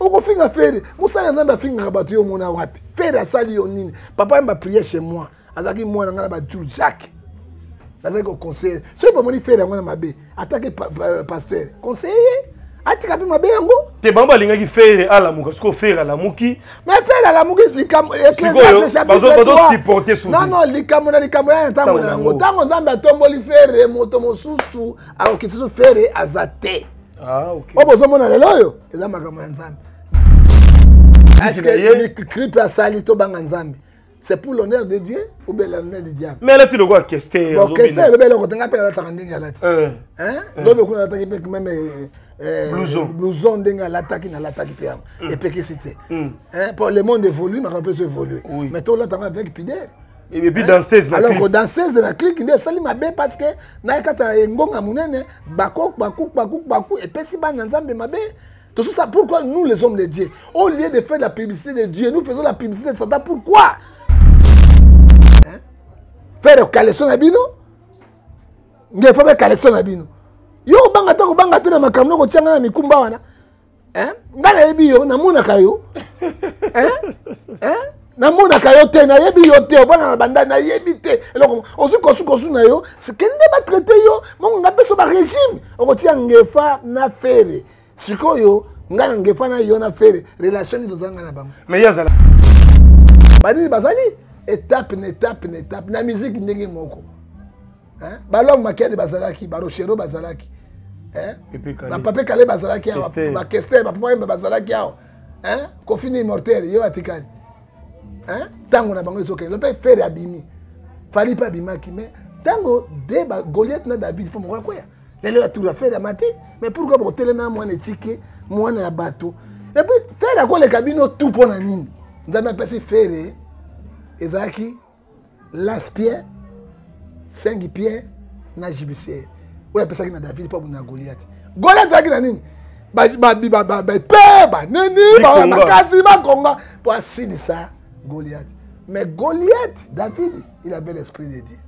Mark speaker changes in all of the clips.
Speaker 1: okofinga fere mosala ya nzambe afingaka bato yo omona wapi fere asali yo nini papa yamba priere chez moi azalaki mwana ngai na bajul jacques nazalaki koconseille soki bamoni fere yango na mabe atake pasteur conseille ye atika mpe mabe yango
Speaker 2: te bango balingaki fere alamuka sikoyo fere alamuki
Speaker 1: me fere alamuki
Speaker 2: likambozosupporte
Speaker 1: su nono likambo na likambo ya ntango na yango ntango nzambe atomboli fere moto mosusu akokitiso fere aza te ah, okay. oyo bozomona lelo oyo eza makambo ya nzambe eske clipe asali tobanga nzambe c'est pour l'honneur de Dieu ou bien l'honneur du diable
Speaker 2: mais alati lokola kester
Speaker 1: bon kester elobi eloko te ngai mpe nalataka ndenge alati lobi kuna alataki mpe meme blouson ndenge alataki nalataki mpe yango epekisi te mpo le monde évolue makambo mpe ezo évolue mais tolataka avec pidere
Speaker 2: et puis danseuse
Speaker 1: alors ko danseuse na clique nde esali mabe parce que naye kata engonga monene bakok bakuk bakuk baku epesi bana nzambe mabe tout ça pourquoi nous les hommes de Dieu au lieu de faire la publicité de Dieu nous faisons la publicité de Satan pourquoi hein? faire caleçon na bino ngefa be caleçon na bino yo kobanga ta kobanga te na makambo na kotianga na mikumba wana hein nga na yebi yo na mona kayo hein hein na mona kayo te na yebi yo te obana na banda na yebi te eloko ozu kosu kosu na yo kende ba traite yo mongo nga peso ba régime okotia ngefa na fere sikoyo nga na ngefa na yo na fere relation ni tozanga na bango
Speaker 2: mais yazala
Speaker 1: banini bazali étape na étape na étape na musique ndenge moko hein? balong makiadi bazalaki barochero bazalaki hein? bapape kale bazalaki awa bakester bapapaembe bazalaki awa hein? kofini immortel yo atikali hein? ntango na bango ezokende lope fere abimi fali mpe abimaki mais ntango de goliath na david fo moko akwea lelo ya tour ya fere amati mais pourkoi botelema mwana etike mwana ya bato epuis fere akoleka bino tu mpo na nini nzambe apesi fere ezalaki las pierre sengi pierre na jbc oyo apesaki na david mpo na goliath goliath azalaki na nini bape banini baoya makasi bakonga mpo asilisa goliath mais goliath david il avait l'esprit de dieu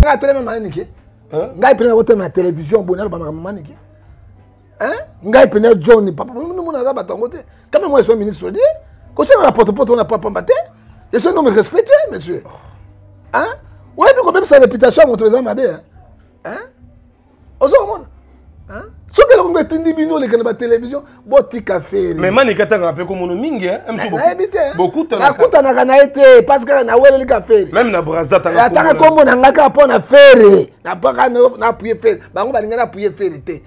Speaker 1: ngai atelema manike ngai mpe nakotelema na télévision boye naloba makambo manike hein ngai pena John papa nous mona za batango te quand même moi je suis ministre dit ko tshela na poto poto on a pas pamba te je suis un homme respecté monsieur hein ouais mais quand même sa réputation à montrer ça ma bien hein ozo komona hein soki eloko ngo etindi bino oleka na batelevizio botika feri
Speaker 2: mais mani katanga mpe komono mingi eh,
Speaker 1: nayebi te nakutanaka na ye te parce kaka naweleli ka
Speaker 2: feri meme na
Speaker 1: brazatanga nkombo na ngai kaka mpo na fere napaka napuye fere bango balinga napuye fere te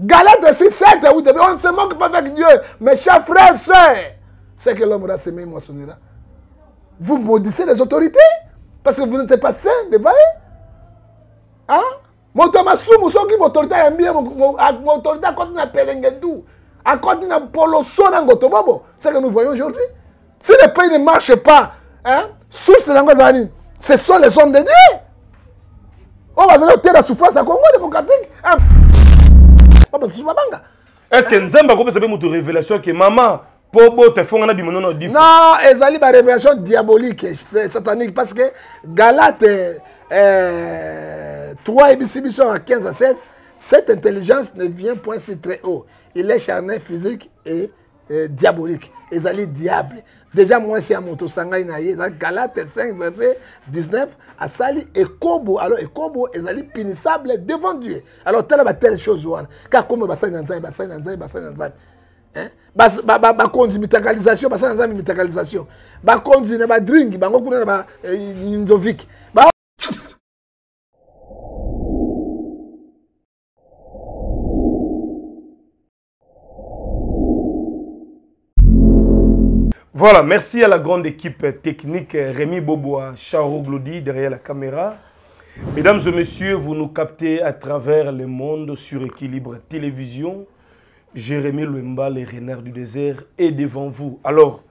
Speaker 1: Galate 6, 7 ou 8, on ne se moque pas avec Dieu, mes chers frères, sœurs. C'est que l'homme aura semé moissonnera. Vous maudissez les autorités parce que vous n'êtes pas saint devant eux. Hein? moto ya masumu soki motorité ayambi ye motorité akoti na pelenge du akoti na poloso na ngotobobo ce que nous voyons aujourd'hui si le pays ne marche pas hein? source na yango ezala nini ce sont les hommes de dieu oyo bazali kotela souffrance ya congo démocratique babasusu babanga
Speaker 2: est ce que nzambe akopesa mpe moto révélation ke mama mpo bota efonga na bimono na difu
Speaker 1: non ezali barévélation diabolique satanique parce que galate euh, 3 ebisi biso ya 15 à 16 cette intelligence ne vient point si très haut il est charné physique et eh, diabolique ezali diable deja mwasi ya moto osangani na ye ezali galate 5 verset 19 asali ekobo alors ekobo ezali punissable devant dieu alors tala batele chose wana kaka komi basali na nzambe basali na nzambe basali na nzambe bakonzi mitakalisation basali na nzambe mitakalisation bakonzi na badringi bango kuna na banzoviki eh,
Speaker 2: Voilà, merci à la grande équipe technique, Rémi Bobois, Charo derrière la caméra. Mesdames et messieurs, vous nous captez à travers le monde sur Équilibre Télévision. Jérémy Lemba, les renards du désert, est devant vous. Alors,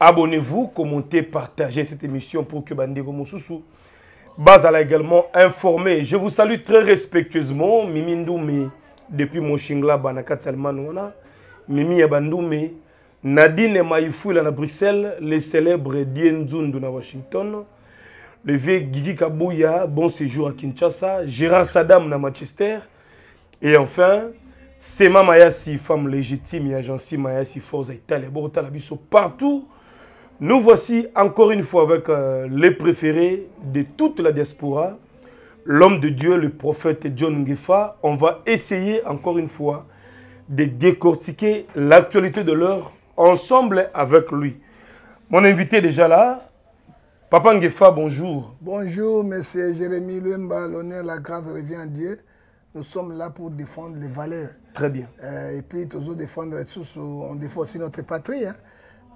Speaker 2: abonnez-vous, commentez, partagez cette émission pour que Bandego Moussousou Bazala également informé. Je vous salue très respectueusement, Mimi Ndoumé, depuis moshinglaba na kati allemagne wana mimi ya bandume nadine maifuila na bruxelles le célèbre die nzundu na washington le vieux gigi kabuya bon séjour à kinshasa gérard sadam na manchester et enfin sema mayasi femme légitime ya jansi mayasi forza italia bokotala biso partout nous voici encore une fois avec euh, les préférés de toute la diaspora l'homme de Dieu, le prophète John Ngefa. On va essayer encore une fois de décortiquer l'actualité de l'heure ensemble avec lui. Mon invité déjà là, Papa Ngefa, bonjour.
Speaker 1: Bonjour, monsieur Jérémy Luemba, l'honneur, la grâce revient à Dieu. Nous sommes là pour défendre les valeurs.
Speaker 2: Très bien.
Speaker 1: Euh, et puis, toujours défendre tous, on défend aussi notre patrie. Hein.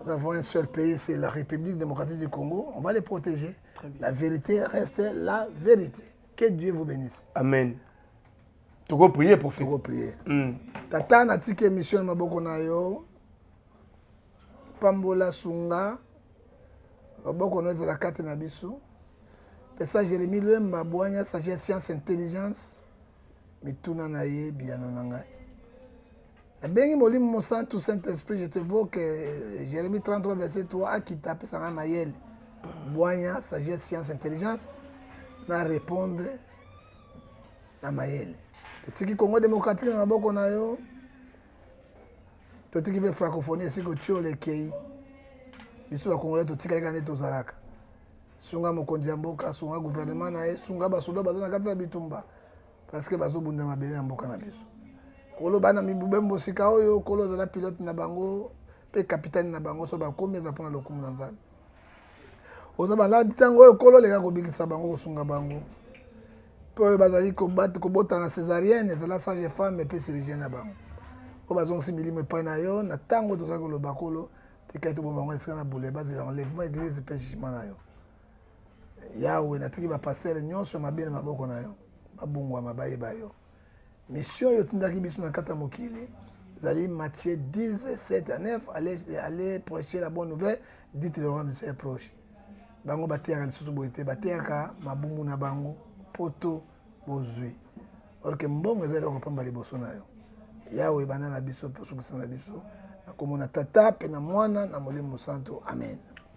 Speaker 1: Nous avons un seul pays, c'est la République démocratique du Congo. On va les protéger. la vérité reste la vérité que dieu vous bénisse
Speaker 2: amen
Speaker 1: tokopriye prophète tokopriye mm. tata natiki émission na maboko na yo pambola sunga loboko no ezala kati na biso pesa jérémi lwemba bwanya sagesse science intelligence mituna na ye biyano na ngai nabengi molimo mosantu saint esprit je te vo que euh, jérémie 33 verset 3 akita apesa ngai mayele bwanya sagesse science intelligence na répondre na mayele totiki congo démocratique na maboko na yo totiki mpe francophonie esika otiola ekei biso bakongolai totikali kaka nde tozalaka sunga mokonzi ya mboka sunga guvernema na ye sunga basoda baza na kati na bitumba parce que bazobunda mabele ya mboka na biso kolo bana mibube mosika oyo kolo azala pilote na bango mpe kapitani na bango so bakomi eza mpona lokumu na nzambe oza baladi ntango oyo kolo leka kobikisa bango kosunga bango mpe oyo bazali kobota na césarienne ezala sage femme mpe chirurgien na bango oyo bazongisi milimo epai na yo na ntango tozali koloba kolo tikali toboma yango esika na bule bazela enlèvement église mpe jugement na yo yawe natiki bapastere nyonso ya mabe na maboko na yo babongwama bayeba yo misio oyo otindaki biso na kati ya mokili ezali matthieu 10 7 à 9 allez, allez prêcher la bonne nouvelle dite le royaume se proche bango bateyaka lisusu boye te bateyaka mabumu na bango poto bozwi orke mbongo ezali ya kopamba liboso na yo yawe ebanda na biso mpe osukisa na biso nakomona tata mpe na mwana na molimo mosantu amen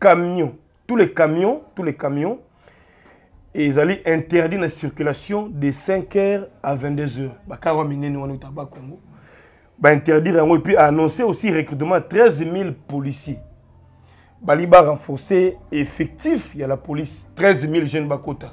Speaker 2: camion tous les camions tous les camions ezali interdit na circulation de 5 heures à 22 heures bakaro minene wana uta bakongo bainterdire yango epuis annonce aussi recrutement 13 000 policiers bali barenforce effectif ya la police 13 000 jeunes bakota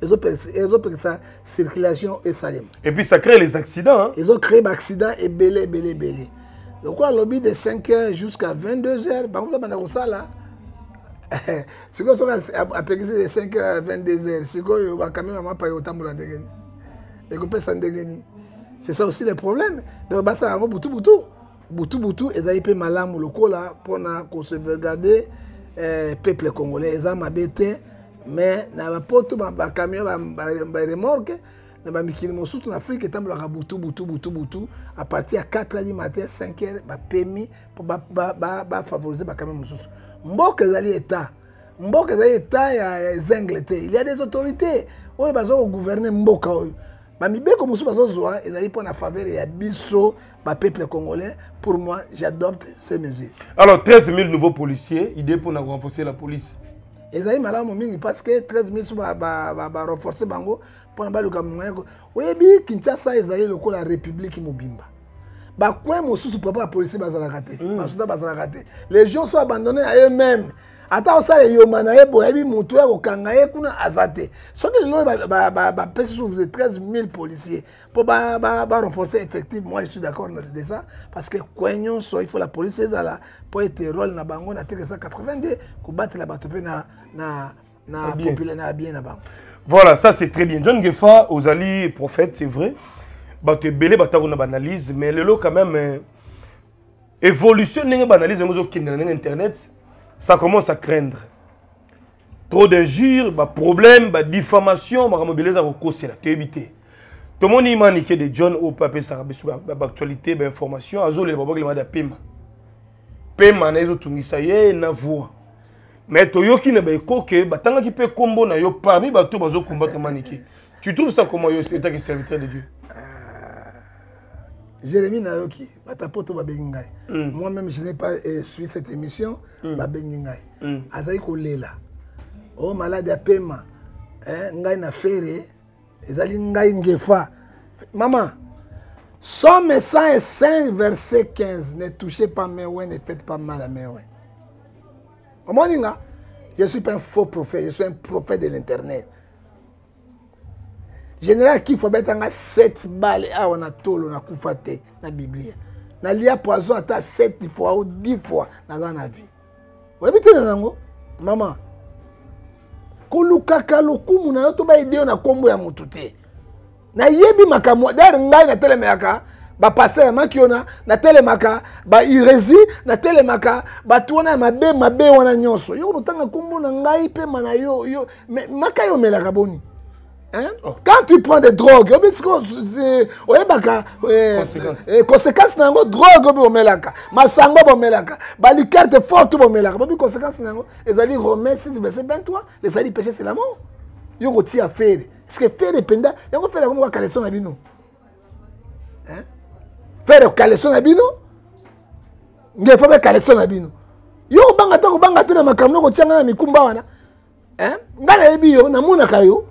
Speaker 1: ezopekisa circulation esalema
Speaker 2: et puis ça crée les accidents
Speaker 1: ezocrée baaccident ebele ebele ebele lokola alobi de 5 heures jusqu'à 22 heures bango mpe banda kosala sikoyo soki apekisi de 5 heures à 22 heures sikoyo bakami mama pai kotambola ndenge nini ekopesa ndenge nini c'est ça aussi le problème donc basala yango butubutu butubutu ezali mpe malamu lokola mpo na kosauvegarde eh, peuple congolais eza mabe te mais na bapoto bacamion baremorke na bamikili mosusu na afrika etambolaka butu butu butu butu a partir ya 4 heures du matin 5 heures bapemi mpo bafavorise bacamion mosusu mboka ezali etat mboka ezali etat ya zengle te il y a des autorités oyo baza kogouverne mboka oyo bamibeko mosusu bazozwa ezali mpo na faveur ya biso ba peuple congolais pour moi j'adopte ces mesures
Speaker 2: alors 13 000 nouveaux policiers idée pour renforcer la police
Speaker 1: ezali malamu mingi parce que 13 000 so barenforce bango mpona baluka moyen oyebi kinshasa ezali lokola république mobimba bacoin mosusu papa ya policier bazalaka te mm. basoda bazalaka te les gens sont abandonné à eux mêmes ata osala eyoma na ye boyebi moto ya kokanga ye kuna aza te soki lelo bapesi susu 13 000 policier mpo barenforce effective moi je suis d'accord de ça parce que coin nyonso il faut la police ezala mpo ete role na bango na teke eza 82 kobatela bato mpe na, na, na populaire na bien na bango
Speaker 2: voilà ça c'est très bien john gefa ozali prophète c'est vrai bato ebele batako na baanalyse mais lelo quand même euh, évolution ndenge baanalyse yango ezokendela ndenge internet ça commence à craindre trop d'injures baproblème badifamation makambo ebele eza kokosela toyebi te tomoni manike de john oyo mpe apesaka biso baactualité bainformation azolela babakelema da pema pema na ezotungisa ye na voi mais toyoki na baekoke batangaki mpe nkombo na yo parmi bato bazokumbaka manike tu trouves ça comment yo etaki serviteur de dieu
Speaker 1: euh, jérémie nayoki batapoto babengi ngai mm. moi même je n'ai pas eh, suivi cette émission mm. babengi ngai mm. azali kolela o oh, malade ya pema eh, ngai na fere ezali ngai ngefa mama somme 105 verset 15 ne touchez pas mes oin ne faites pas mal à mes oin omoni nga je suis pas un faux prophète je suis un prophète de l'internet général kifo abeta nga 7 bale awa na tolo nakufa te na biblia nalia poison ata 7 fois ou 10 fois naza na vie oyebi te na nango mama kolukaka lokumu na yo to baide yo na nkombo ya motu te nayebi makambo dayre ngai natelemelaka bapaster ya makiona natelemaka bairesi natelemaka bato wana ya mabe mabe wana nyonso yo kotanga nkombo na ngai mpema na yo yo mais maka yo omelaka boni Hein? Oh. Quand tu prends des drogues, oyebaka eh, eh, conséquence na yango drogue bomelaka masango bomelaka balikerte forte bomelaka bobi conséquence na yango ezali romain 6 verset 23 ezali péché c'est la mort yo kotia fere parceke fere mpenza yango fere yango moko kaleso na bino fere kaleso na bino ngefa be kaleso na bino yo kobanga te kobanga te na makambo no kotianga na mikumba wana hein ngai nayebi yo namonaka yo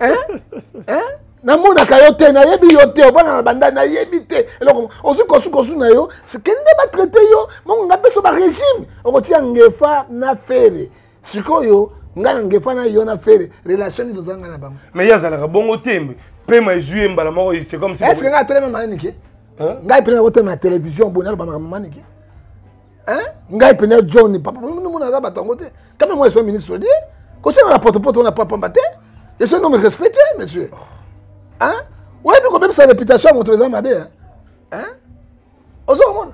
Speaker 1: hein hein namonaka yo te nayebi yo te obana na banda nayebi te eloko ozwi kosukosu na yo kende batraite yo mongo ngai mpeso barégime okotia ngefa na fere sikoyo ngai na ngefa na yo na fere relation nini tozanga na bango
Speaker 2: mais ye azalaka bongo te pema ezwi ye mbala moko c'est comme si
Speaker 1: est ce que ngai atelema manike ngai mpe nakotelema na télévision boye naloba makambo manike hein ngai pena John papa nous mona za batango te kama moi soit ministre dit ko tena na poto poto na papa mbate je suis un homme respecté monsieur hein ouais mais quand même sa réputation montre ça ma bien hein ozo mona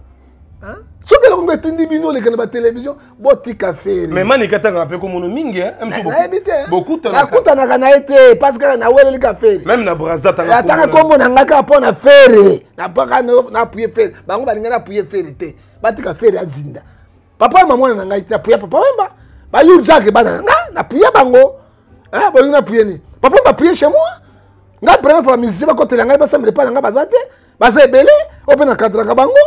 Speaker 1: hein soki eloko ngo etindi bino oleka na batelevizio botika feri
Speaker 2: mais mani katangaka mpe komono mingi eh,
Speaker 1: nayebi te nakutanaka na ye te parce kaka naweleli ka feri
Speaker 2: meme na
Speaker 1: brazatanga komona ngai kaka mpo na fere napaka na apuye fere bango balinga na apuye fere te batika fere azinda papa wemba mwana na ngai napuya papa wemba bayu jake bana na ngai napuya bango eh, bolingi napuye nini papa wemba apuye chez moi ngai première fois musicien bakotela ngai basambela epai na ngai baza te baza ebele oyo mpe nakadraka bango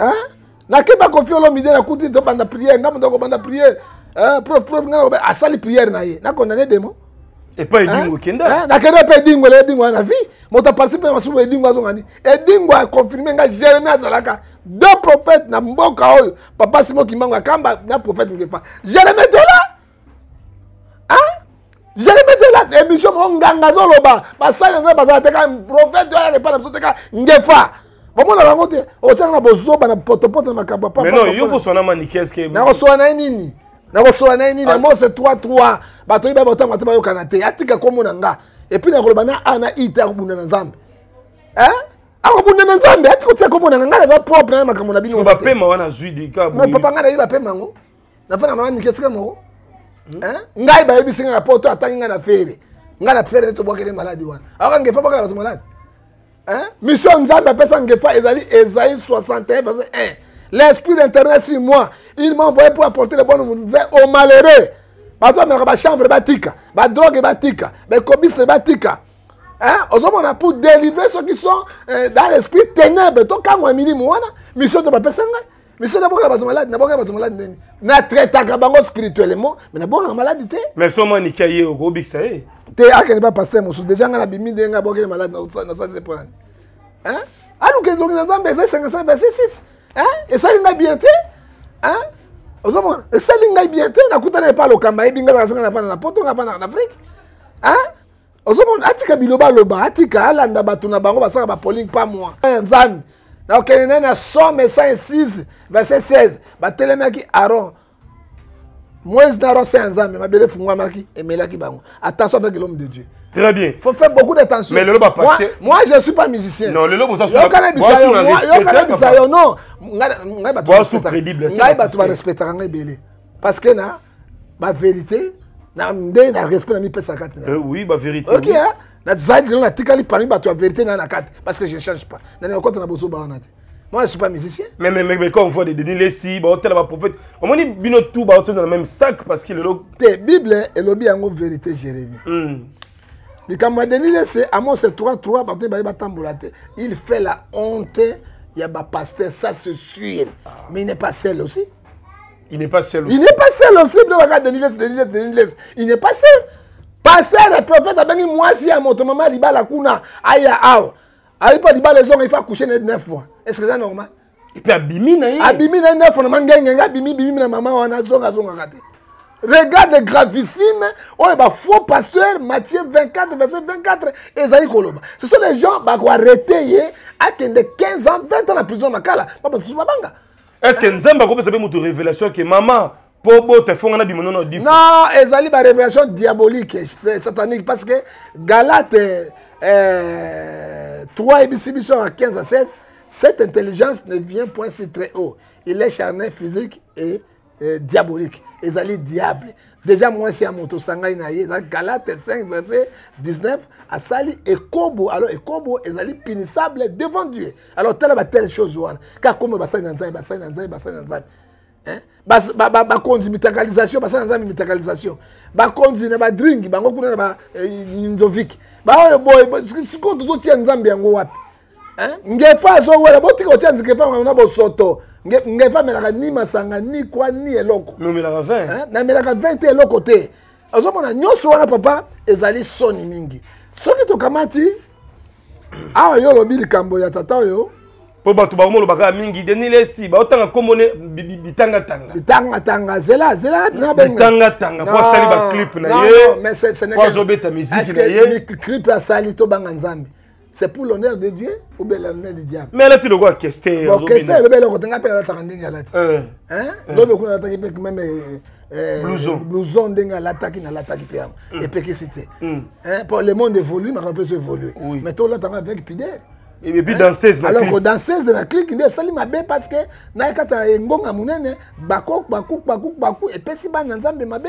Speaker 1: eh? nakeba kofi olomide nakuti tobanda priere ngai moto akobanda priere eh, prof prof ngai asali priere na ye nakondane demo
Speaker 2: epa edingo ekenda
Speaker 1: eh, eh, nakenda mpe edingo ele edingo ya na vie moto aparticipe na masumu edingo azonga nini edingo aconfirme ngai jeremi azalaka deux prophète na mboka oyo papa simo kimbango akamba na prophète ngefa jeremi tela jeremi tela émission moko nganga azoloba basali na ngai bazala te ka prophète oyo ayaka epai na biso te ka ngefa omona bango te otyaka na bozoba na potopoto na makambo ya papa yo foswana manike eske nakoswana ye nini nakosola na ye nini ah. mose 33 bato oyebi batango ata bayokana te atika komo na nga epuis nakoloba na a na i te akobunda na nzambe akobunda na nzambe atika otia komo na nga ngai naza propre na makambo na bino
Speaker 2: bapema wana azwi
Speaker 1: dikapapa ngai nayebi bapema yango nafana mama nike esika moko hmm? ngai bayebisi ngai na poto atangi ngai na fere ngai na fere nde tobwakele maladi wana aokangefa bwakela bato maladi Hein? Mission Nzambe apesa Ngefa ezali Esaïe 61 verset 1. L'esprit d'internel sur moi, il m'a envoyé pour apporter les bonnes nouvelles aux malheureux. bato bamelaka bachambre batika badrogue batika bakobiste batika ozomona pour délivrer ceux qui sont euh, dans l'esprit ténèbre tokangwa milimu wana mission te bapesa ngai miso nabokaka bato maladi nabokaka bato maladi ndeni natraitaka bango spirituellement mais nabokaka maladi te
Speaker 2: mais somo aniki aye okobikisa ye
Speaker 1: te akende ba paster mosusu deja ngai nabimi ndenge ngai bokele maladi nasalise mpo nani aluka elongi na nzambe eza esanga sala basisisi esali ngai bien te ozomona esali ngai bien te nakutana epa lokamba ayebi ngai nakasanga nafanda na poto ngai afandaka na afrike ozomona atika bilobaloba atika alanda bato na bango basaka bapoling pa moi eh, nzambe nakokende naye na somme 106 verset 16 batelemaki aron moise na rose ya nzambe mabele efungwamaki emelaki bango attention avec l'homme de dieu
Speaker 2: Très bien.
Speaker 1: Faut faire beaucoup d'attention.
Speaker 2: Mais Lelo Bapasté.
Speaker 1: Moi, moi, je ne suis pas musicien.
Speaker 2: Non, Lelo Bosa
Speaker 1: Yo kana bisayo, moi, yo kana bisayo, non. Ngai ba
Speaker 2: tu crédible.
Speaker 1: Ngai ba tu respectera ngai belé. Parce que na ba vérité na nde na respect na mipesa kati na euh,
Speaker 2: oui ba vérité
Speaker 1: ok hein? na zali lelo natikali parmi bato ya vérité na na kati parce que je ne change pas na nakota na bozoba wana te moi je suis pas musicien
Speaker 2: mais mais mais quand on voit des Denis Lessi ba hôtel ba prophète on moni bino tout ba hôtel dans le même sac parce que lelo
Speaker 1: te bible elobi yango vérité Jérémie mm. likambo ya Denis Lessi amo c'est 3 3 bato ba batambola te il fait la honte ya ba pasteur ça c'est sûr ah. mais il n'est pas seul aussi
Speaker 2: Il n'est pas seul aussi.
Speaker 1: Il n'est pas seul aussi. Il n'est pas seul. Il n'est pas seul. Il n'est pas seul. Pasteur, le prophète, a béni moi si à mon maman libala kuna aya awa. Ayi pas libala les hommes il faut coucher neuf fois. Est-ce que c'est normal?
Speaker 2: Et puis abimi na ye.
Speaker 1: Abimi na neuf fois na mangenge nga abimi bimi na maman wana zonga zonga kate. Regarde le gravissime, on est faux pasteur, Matthieu 24, verset 24, et Zaï Koloba. Ce sont les gens qui bah, ont arrêté, à 15 ans, 20 ans en prison, Makala, Papa Soumabanga.
Speaker 2: est ce que nzambe akopesa mpe moto révélation ke mama mpo bota fonga na bima nono dif
Speaker 1: non ezali barévélation diabolique satanique parce que galate euh, 3 ebisi biso ya 15 à 16 cette intelligence ne vient point si très haut il est charné physique et euh, diabolique ezali diable deja mwasi ya moto osangani na ye ezali galate 5 verset 19 asali ekobo alors ekobo ezali punissable devant dieu alors tala batele chose wana kaka komi basali na nzambe basali na nzambe basali na nzambe bakonzi mitakalisation basali na nzambe mitakalisation bakonzi na badringi bango kuna na banzoviki eh, baoyo boye sikoyo tozotia nzambe yango wapi ngefa azowela botika otya ngefa bango na bosoto ngefa amelaka ni masanga ni kwa ni eloko namelaka 20 te eloko te ozomona nyonso wana papa ezali soni mingi soki tokamati awa yo olobi likambo ya tata oyo
Speaker 2: mpo bato bango molobaka mingi deni lesi baotanga nkombo ne bitangatanga
Speaker 1: bitangatanga zela zela
Speaker 2: bitangatanga mpo asali baclipe na ye mpo azobeta miziki na ye
Speaker 1: clipe asali tobanga nzambe c'est pour l'honneur de dieu ou bien l'honneur du diable
Speaker 2: mais alati lokola kester
Speaker 1: bon kester elobi eloko te ngai mpe nalataka ndenge alati euh. euh. lobi kuna alataki mpe meme euh, blouson ndenge alataki nalataki mpe yango mm. epekisi te mm. po le monde évolue makambo mpe so évolue mais tolatanga avec pidere
Speaker 2: et puis danseuse
Speaker 1: na alors danseuse na clique nde esali mabe parce que na ekata engonga monene bakok bakuk bakuk baku epesi bana nzambe mabe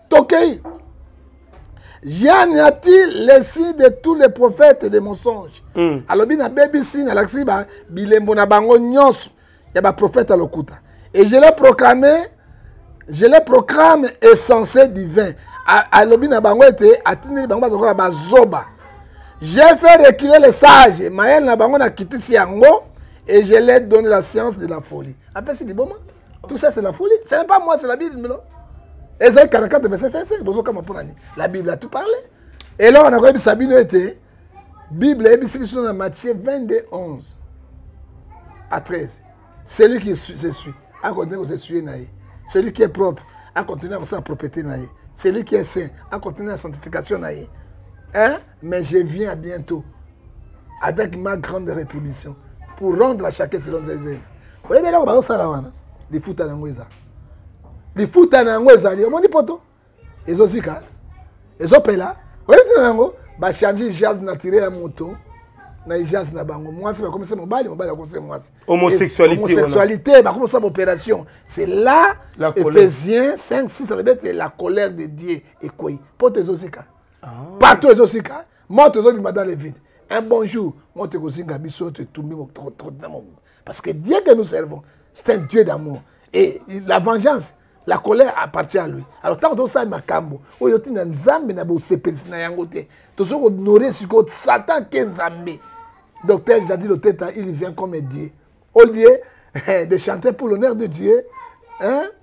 Speaker 1: tokei Yann a-t-il laissé de tous les prophètes des mensonges mm. alobi na bebisi nalakisi ba bilembo na bango nyonso ya baprophète ya lokuta et je l'ai proclamé je l'ai proclame essence divin alobi na bango ete atindeli bango bazokola bazoba j'ai fait reculer les sages mayele na bango nakitisi yango et je l'ai donné la science de la folie apesi liboma tout ça c'est la folie ce n'est pas moi c'est la bible mino ezali 44 verset 25 bozokama mpo na nini la bible a tout parlé eloko na koyebisa bino ete bible eyebisi biso na matthieu 22 11 à 13 celui qui se suit akontinue kosesuye na ye celui qui est propre akontinue akosala propriété na ye celui qui est saint akontinue na sanctification na ye hein? mais je viens à bientôt avec ma grande rétribution pour rendre à chacun selon ses œuvres oyebi eloko bazosala wana lifuta na yango eza lifuta na yango ezali omoni poto ezozika ezopela oyebi ntina na yango bachange jazz naturel ya moto na urgence na bango mwasi bakomisa mobali mobali akomisa mwasi homosexualité bakomisa baopération c'est là la ephésiens 5 6 alobi ete la colère de dieu ekwei mpo te ezozika oh. partout ezosika moto ezobima dans les vides un bon jour moto ekozinga biso totumbi na mobu parce que dieu que nous servons c'est un dieu d'amour et la vengeance la colère appartient à lui alors ntango tozosala makambo oyo oti na nzambe na bosepelisi na yango te tozo konorie sikoyo satan ke nzambe docteur jadi loteta il vient comme dieu au lieu eh, de chanter pour l'honneur de dieu hein?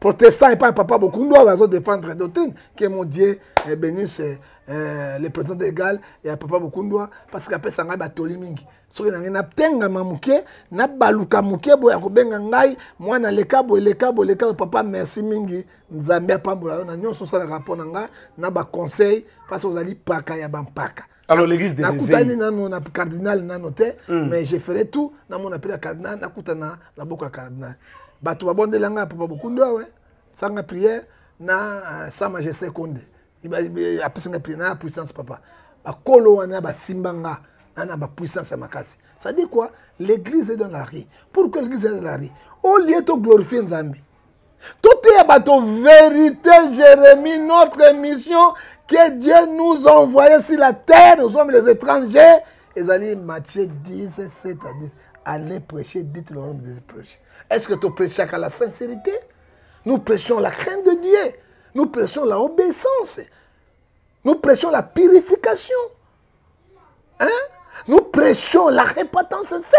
Speaker 1: protestant epai papa bokundu oyo azodefendre doctrine ke mon dieu eh, benisse eh, eh, le président de égal ya papa bokundwa parce que apesa ngai batoli mingi soki nangai natengama moke nabaluka moke boye akobenga ngai mwana leka boye leka boye leka papa merci mingi nzambe apambola yo na nyonso osalaka mpo na ngai na baconseil parce ozali mpaka ya bampaka
Speaker 2: alors l'église de
Speaker 1: nakutani nano na cardinal nano te mm. mais je ferai tout namona mpe na cardinal nakutana na boko ya cardinal bato babondela ngai papa bokundu awe sanga prière na euh, sa majesté konde apesi ngai prière na puissance papa bakolo wana basimba ngai nana bapuissance ya makasi cestadire quoi l'église est dans la rue pourquoi l'église est dans la rue au lieu to glorifie nzambe toteya bato verité jérémie notre émission que dieu nous envoye sur la terre nous sommes les étrangers ezali matthieu 10 7 à 10 allez prêcher dites le nom de prêcher est ce que toprêchaka la sincérité nous prêchons la crainte de dieu nous prêchons la obéissance nous prêchons la purification hein nous prêchons la repentance sincère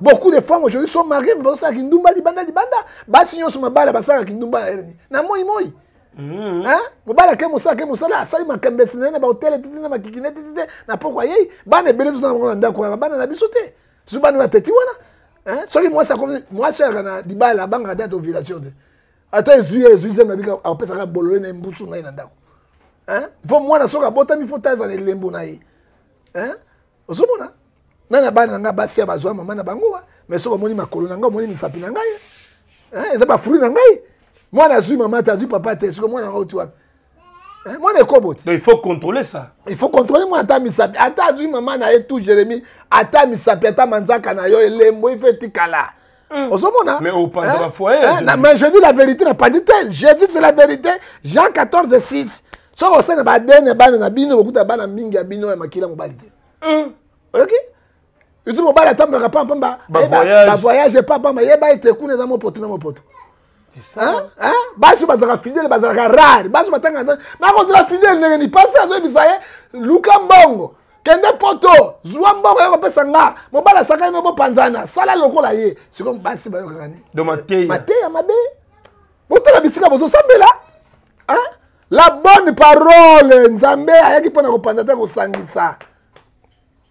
Speaker 1: beaucoup de femmes aujourd'hui sont mariées mais bazosala kindumba libanda libanda basi nyonso mabala basalaka kindumba na eleni na moi moi mm-hmm. mobali ake mosala ake mosala asali makembesi na ye na bahotel tete na makikine tete te na poko ayei bana ebele tozana bango na ndako ya bana na biso te biso bana oyo ateti wana soki mwasi akomi mwasi oyaka na libala abangaka date ovulation te ata ezwi ye ezwi zemi abika apesaka bolole na ye mbusu na ye na ndako fo mwana soki abotami fo tazala elembo na ye ozomona na na bana na ngai basi ya bazwa mama na bango wa mais soki omoni makolo na ngai omoni misapi na ngai eh, eza bafruit na ngai mwana azwi mama te azwi papa te soki mwana yango oti wapi eh, mwana ekobo te
Speaker 2: il faut contrôler ça
Speaker 1: il faut contrôler mwana ata misapi ata azwi mama na ye tout jérémi ata misapi ata manzaka na yo elembo ife etikala Mm. ozomona
Speaker 2: mais opanza ba foyer hein? hein?
Speaker 1: mais je dis la vérité na pandi te je dis c'est la vérité jean 14 6 soki osana badene bana na bino bokuta bana mingi ya bino ya makila mobali te mm. oyoki uti mobali atambulaka pampamba bavoyage epa pamba yeba ete kuna eza mopoto na mopoto Hein? Hein? basi bazalaka fidele bazalaka rare basi batangaka nakozala fidele ndenge ni pasi azoyebisa ye luka mbongo kende poto zwa mbongo ya kopesa nga mobali asakani no bopanzana sala lokola ye sikoyo basi bayokaka nini mateya mabe botala bisika bozosambela la bonne parole nzambe ayaki mpo na kopanza te kosangisa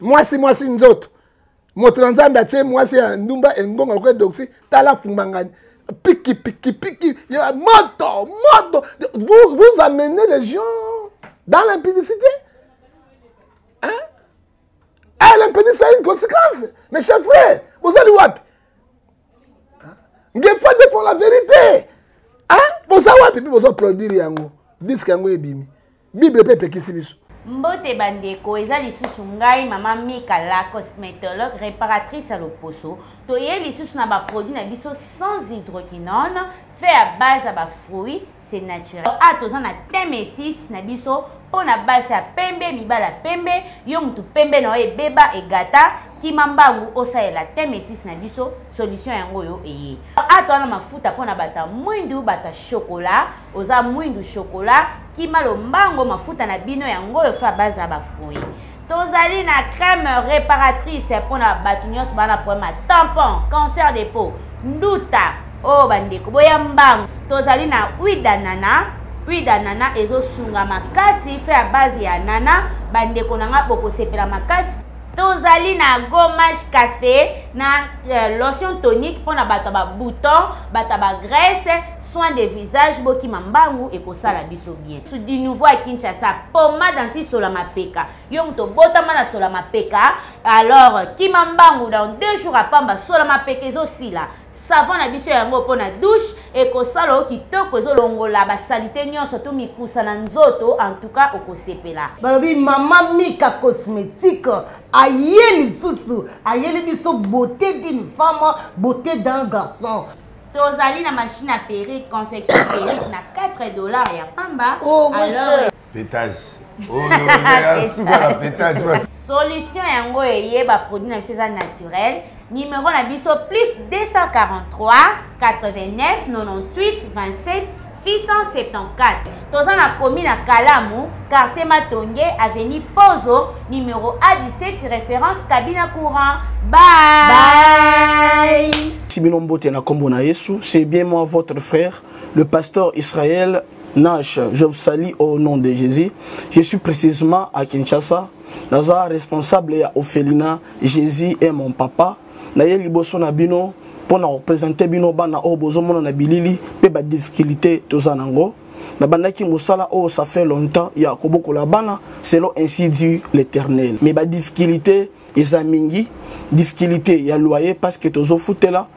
Speaker 1: mwasi mwasi nzoto moto na nzambe atie mwasi ya ndumba engonga lokola edoksi tala fumangani piki piki piki ya moto moto vous, vous amenez les gens dans l'impudicité hein? eh, ah, l'impudicité a une conséquence mes chers frères bozali wapi ngefa defend la vérité hein? boza wapi mpe bozo aplaudire yango diske yango ebimi bible mpe epekisi biso
Speaker 3: mbote bandeko eza lisusu ngai mama mika la cosmétologue réparatrice ya loposo toye lisusu na baproduit na biso sans hydroquinone fait ya base ya bafruit c'est naturel a ah, toza na te métis na biso mpo na basi ya pembe mibala pembe yo motu pembe na yo ebeba egata kima mbangu osalela te metise na biso solution yango oyo eye ata wana mafuta mpo na bata mwindu bata shokola oza mwindu shokola kima lombango mafuta na bino yango oyo fa baza bafruit tozali na crème réparatrice mpo na bato nyonso bana problème ya tampon cancer de peau nduta oyo oh, bandeko boya mbangu tozali na huile d'anana huile d'anana ezosunga makasi fe ya base ya anana bandeko na ngai bokosepela makasi tozali na gommage café na euh, lotion tonique mpo na bato ya babouton bato ya bagrèce soin de visage bokima mbangu ekosala biso bien su du nouveau ya kinshasa pomade antisola mapeka yo moto obotama na sola mapeka alors kima mbangu dans deux jours apamba sola mapeka ezosila savon na biso yango mpo na douche ekosala yo kitoko ezolongola basalite nyonso to mikusa na nzoto antuka okosepela
Speaker 4: balobi mama mika cosmétique aye lisusu ayeli biso beauté d'une femme beauté d'un garçon
Speaker 3: tozali na machine ya perrique confection perrique na 4 dollars ya pamba
Speaker 4: oh,
Speaker 3: alors
Speaker 5: petage oyasuka na petage
Speaker 3: solution yango eye baproduit na biso eza naturel numéro na biso plus 243 89 98 27 674 toza na komi na kalamu quartier matonge avenue pozo numéro a17 référence cabina courant bye, bye.
Speaker 6: simino mbote na nkombo na yesu c'est bien moi votre frère le pasteur israël Nash, je vous salue au nom de Jésus. Je suis précisément à Kinshasa. Naza responsable ya Ophelina. Jésus est mon papa. Naye liboso na bino mpo na kopresente bino bana oyo bozomona na bilili mpe badifficulté toza nango nabandaki mosala oyo ça fait longtemps ya kobokola bana selon ainsi du l'éternel mais badifficulté eza mingi difficulté ya loyer parce que tozofutela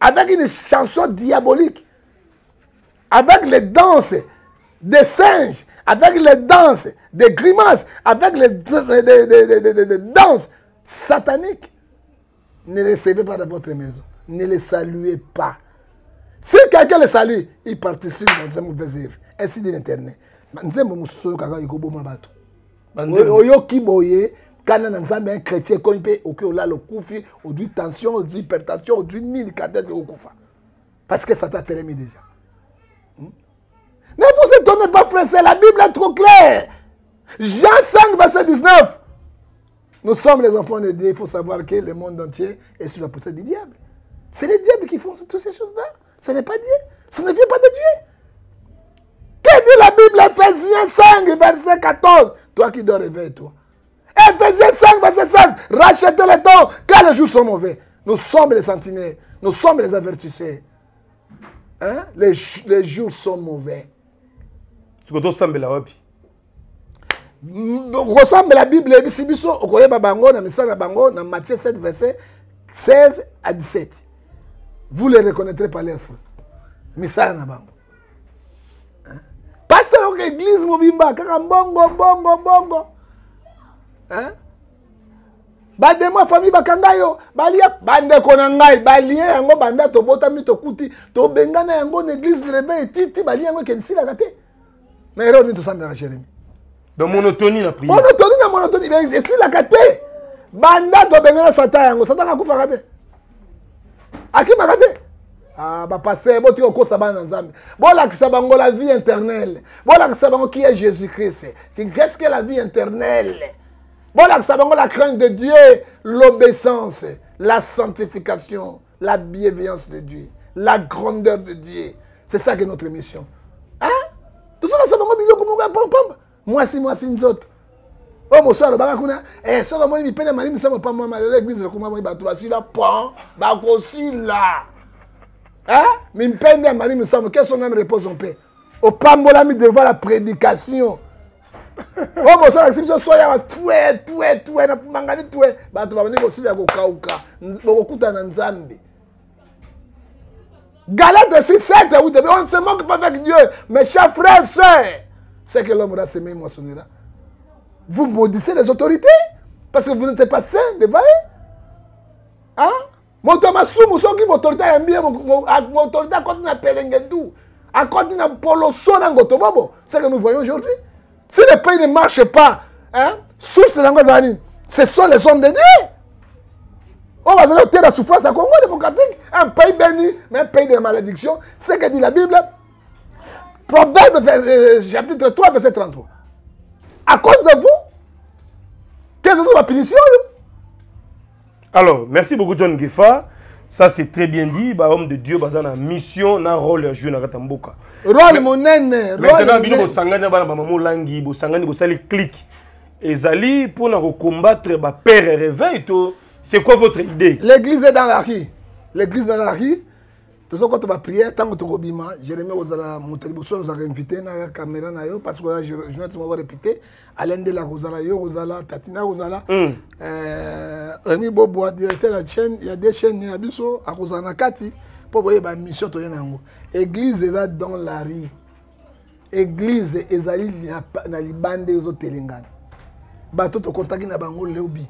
Speaker 1: avec une chanson diabolique avec les danses des singes, avec les danses des grimaces, avec les, danses sataniques. Ne les recevez pas dans votre maison. Ne les saluez pas. Si quelqu'un les salue, il participe dans ces mauvais œuvres. Ainsi dit l'Internet. nzembo mosusu oyo kaka ekoboma bato oyoki boye kana na nzambe un chrétien ekomi mpe okoki olala okufi ozwi tension ozwi hypertension ozwi nini kadete okokufa parce que satan atelemi déjà hmm? ne vous étonnez pas frère c'est la bible est trop claire jean 5 verset 19 nous sommes les enfants de dieu il faut savoir que le monde entier est sous la poussée du diable c'est le diable qui font toutes ces choses là Ce n'est pas Dieu. Ce ne vient pas de Dieu. Que dit la Bible Ephésiens 5, verset 14 Toi qui dois réveiller toi Ephésiens 5, verset 16 Rachetez le temps, car les jours sont mauvais. Nous sommes les sentinelles. Nous sommes les avertisseurs. Hein? Les, les jours sont mauvais.
Speaker 2: siko tosambela wapi
Speaker 1: kosambela bible eyebisi biso okoyeba bango na misala na bango na matthieu 7 verset 16 à 17 vous les reconnaîtrez par leur fruit misala na bango pasteur oka église mobimba kaka mbongo mbongo mbongo hein? bademo ya famille bakanga yo balia bandeko na ngai balie yango banda tobotami tokuti tobengana yango na église de reveil titi balie yango ekenisilaka te mais erreur nini tosambelaka jérémi
Speaker 2: donc monotonie na prière
Speaker 1: monotonie na monotonie mais esilaka te banda tobengana satan yango satan akufaka te akimaka te ah, bapaster botika kokosa bana na nzambe bolakisa bango la vie internelle bolakisa bango qui est jésus christ qu'est-ce que la vie internelle bolakisa bango la crainte de dieu l'obéissance la sanctification la bienveillance de dieu la grandeur de dieu c'est ça que notre émission hein? tosalasa bango biloko moko ya pampamba mwasi mwasi nzoto oyo mosusu alobaka kuna eh, soki omoni mipele mali misamo pamba malelo eglise ekoma moi bato basila pan bakosila eh? mimpende ya mali misamo kesonga mi repose mpe opambolami devant la prédication oyo oh, bosalakisi biso so yawa twe twe twe na mangani twe bato babandi kosila ya kokauka bokokutana na nzambe galate 67 eute on se moque pas avec dieu mes chers frères sœurs c'est que l'homme rassemé moissonnera vous maudissez les autorités parce que vous n'êtes pas saint devant eux hein moto ya masumu soki motorite ayambi ye motorite akoti na pelengedu akoti na poloso na ngoto bobo ce que nous voyons aujourd'hui si le pays ne marche pas hein, source na yango ezala nini ce sont les hommes de dieu oyo bazali kotela souffrance ya congo démocratique un pays béni mais un pays de la malédiction ce que dit la bible proverbe euh, chapitre 3 verset 33 à cause de vous quelles sont ma punition
Speaker 2: alors merci beaucoup john gefa ça c'est très bien dit bahomme de dieu baza na mission na rôle ya jeu na kati
Speaker 1: ya mboka
Speaker 2: rôle monene maintenant bino bosangani na bana bamama olangi bosangani bosali clique ezali mpona kocombattre bapere réveil to c'est quoi votre idée
Speaker 1: l'église est dans la rue l'église dans la rue tozokota bapriere ntango tokobima jérémi kozala moto liboso ozalaka invité na caméra na yo parce que oza journaliste moko répété alain ndela kozala yo kozala tatina kozala hmm. euh, remi bobwa directeur ya chaîne ya de chaîne ya biso akozala na kati mpo boyeba mission toye na yango église eza dans la rue église ezali na libanda ezotelengana bato tokotaki na bango lobi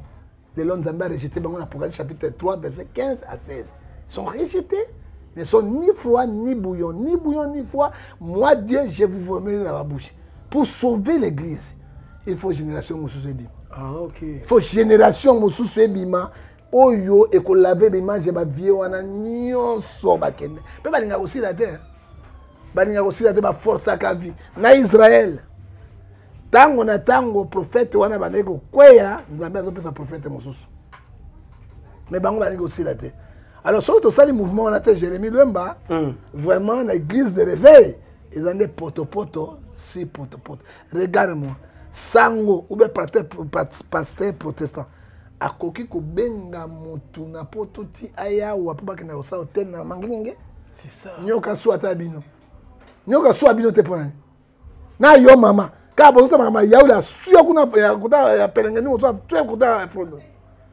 Speaker 1: lelo nzambe arejete bango na apocalypse chapitre 3 verset 15 à 16 sont rejetés ne sont ni froid ni bouillon ni bouillon ni froid moi dieu je vous vomeli na babouche pour sauver l'église il faut génération mosusu ebima
Speaker 2: ah,
Speaker 1: okay. faut génération mosusu ebima oyo ekolave bimage ya bavie wana nyonso bakende mpe balingaka kosila te balingaka kosila te baforsaka vie na israele ntango na ntango profete wana bandaki kokweya nzambe azopesa profete mosusu me bango bandaki kosila te alors soki tosali mouvement wana te jérémi lwemba mm. vraiment na église de réveil eza nde potopoto si potopoto regarde moi sango oubien pasteur protestant akoki kobenga motu na poto ti ayawa mpo bakenda kosala hotel na mangengenge nyoka su ata bino nyoka su abino te mpo nani na yo mama kaka bozota makambo yawe la suya kuna ya kuta ya pelenge ndenge ozo suya kuta ya fondo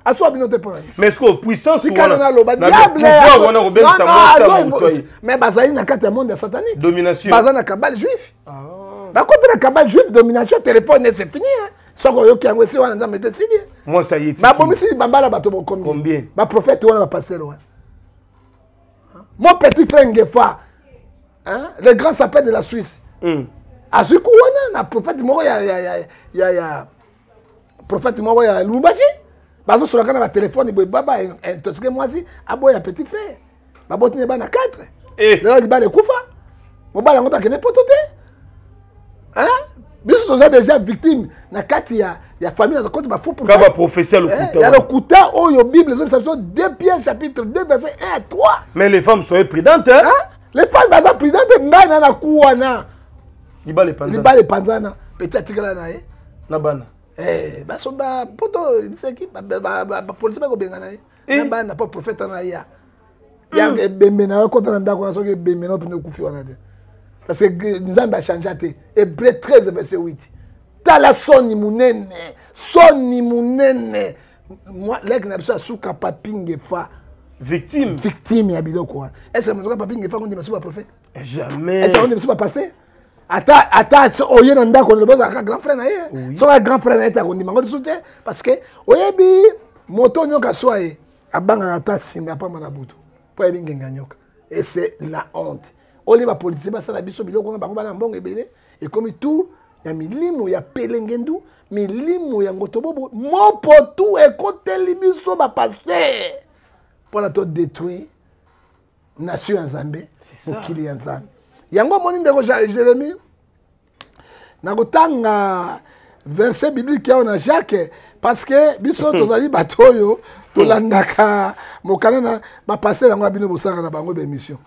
Speaker 1: asoa bino te mpo nani
Speaker 2: mais sikoyo puissance
Speaker 1: tikana naloba
Speaker 2: diablewana kobebisa mwasi
Speaker 1: mais bazali na kati ya monde ya satanique
Speaker 2: domination
Speaker 1: baza na kabale juif ah. bakoti na kabale juif domination telefone ese fini soki oyoki yango esi wana nzambe te sidi babomisi bambala bato bokomi baprofete wana bapaster wana mon petit frère ngefa hein? le grand sapin de la suisse mm. azwi ku wana na prophète moko ya, ya, ya, ya, ya prophète moko ya lubumbashi bazosolaka na batelefone boye baba intoxique mwasi aboya petit frère baboti ne bana 4 eh. lelo libala ekufa mobala yango bakende poto te hein biso toza déjà victime na kati ya ya famille naza koti bafaux
Speaker 2: prophète kaba prophétie lokuta eh,
Speaker 1: ya lokuta oyo bible ezobisa biso 2 pierre chapitre 2 verset 1 à 3
Speaker 2: mais les femmes soyez prudentes hein?
Speaker 1: Hein? les femmes baza prudentes ngai na na kuwana
Speaker 2: libala epanzana
Speaker 1: libala epanzana peti atikala na ye
Speaker 2: na bana
Speaker 1: eh baso ba poto liseki ba ba ba, ba, ba police ba ko bengana ye eh. na bana po prophète na ya yaka hmm. ebembe na yo kota na ndako na soki ebembe na yo mpenza okufi wana te parce que nzambe achangea te hebreu 13 verset 8 tala soni monene soni monene leki na biso asuka papingefa
Speaker 2: victime
Speaker 1: victime ya biloko wana est ce que mazoka papingefa kondima biso baprofete
Speaker 2: jamais
Speaker 1: est ce que kondima biso bapaster ata ata oye na ndako lobi ozalaka grand frère na ye soki grand frère na ye te akondima ngo lisusu te parce que oyebi moto onyoka swa ye abangaka ata asinga pamba na butu mpo ayebi ngenga nyoka et c'est la honte olie bapolitisien basala biso biloko wana bango bana mbongo ebele ekomi tour ya milimo ya pelengendu milimo ya ngotobobo mopotu ekoteli biso bapaster mpo na todétruire nation ya nzambe mokili ya nzambe yango omoni ndeko jérémie nakotanga verset biblique yao na jacques parce que biso tozali bato oyo tolandaka mokanda na bapaster yango ya bino bosalaka na bango baémission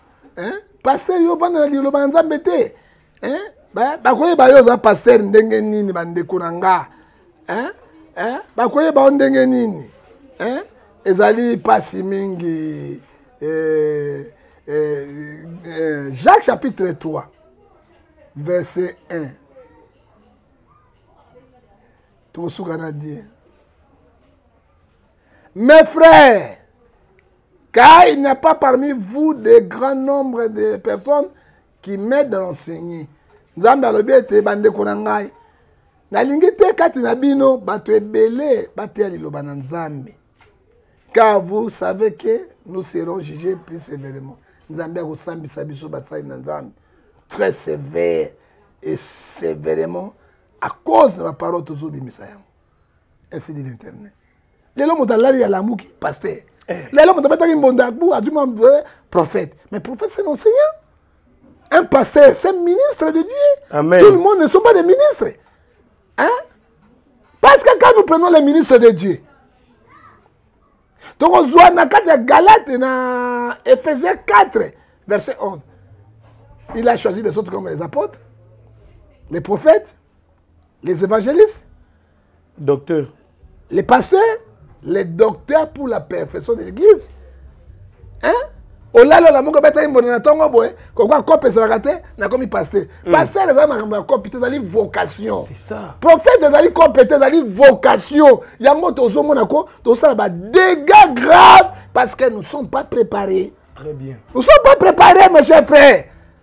Speaker 1: paster yo vanda na liloba ya nzambe te bakoyeba yo oza paster ndenge nini bandeko na nga bakoyeba yo ndenge nini ezali mpasi mingi eh, eh, eh, jacques chapitre 3 verse 1 tokosuka na die mes frères car il n'y a pas parmi vous de grand nombre de personnes qui m'aident à enseigner nzambe alobi ete bandeko na ngai nalingi te kati na bino bato ebele bateya liloba na nzambe car vous savez que nous serons jugés plus sévèrement nzambe akosambisa biso basali na nzambe très sévère et sévèrement à cause de baparole tozobimisa yango ainsi dit l'internet lelo moto alali alamuki paster eh. lelo moto abataki mbonda abu azwi mwa eh, prophète mais prophète c'est l'enseignant un pasteur c'est ministre de dieu
Speaker 2: Amen.
Speaker 1: tout le monde ne sont pas des ministres hein parce que quand nous prenons les ministres de dieu tokozwa na kati ya galate na ephésiens 4 verset 11 il a choisi les autres comme les apôtres les prophètes les évangélistes
Speaker 2: docteurs
Speaker 1: les pasteurs le docteur pour la perfection de l'église hein? olali olamuki obetaki mbonda na ntongo boye kokoa kope ezalaka te nakomi paster mm. paster ezali makambo ya kope te ezali vocation prophète ezali kope te ezali vocation yango tozomona ko tozosala badégats grave parce que nous sommes pas préparés
Speaker 2: Très bien.
Speaker 1: nous sommes pas préparés mon cher frère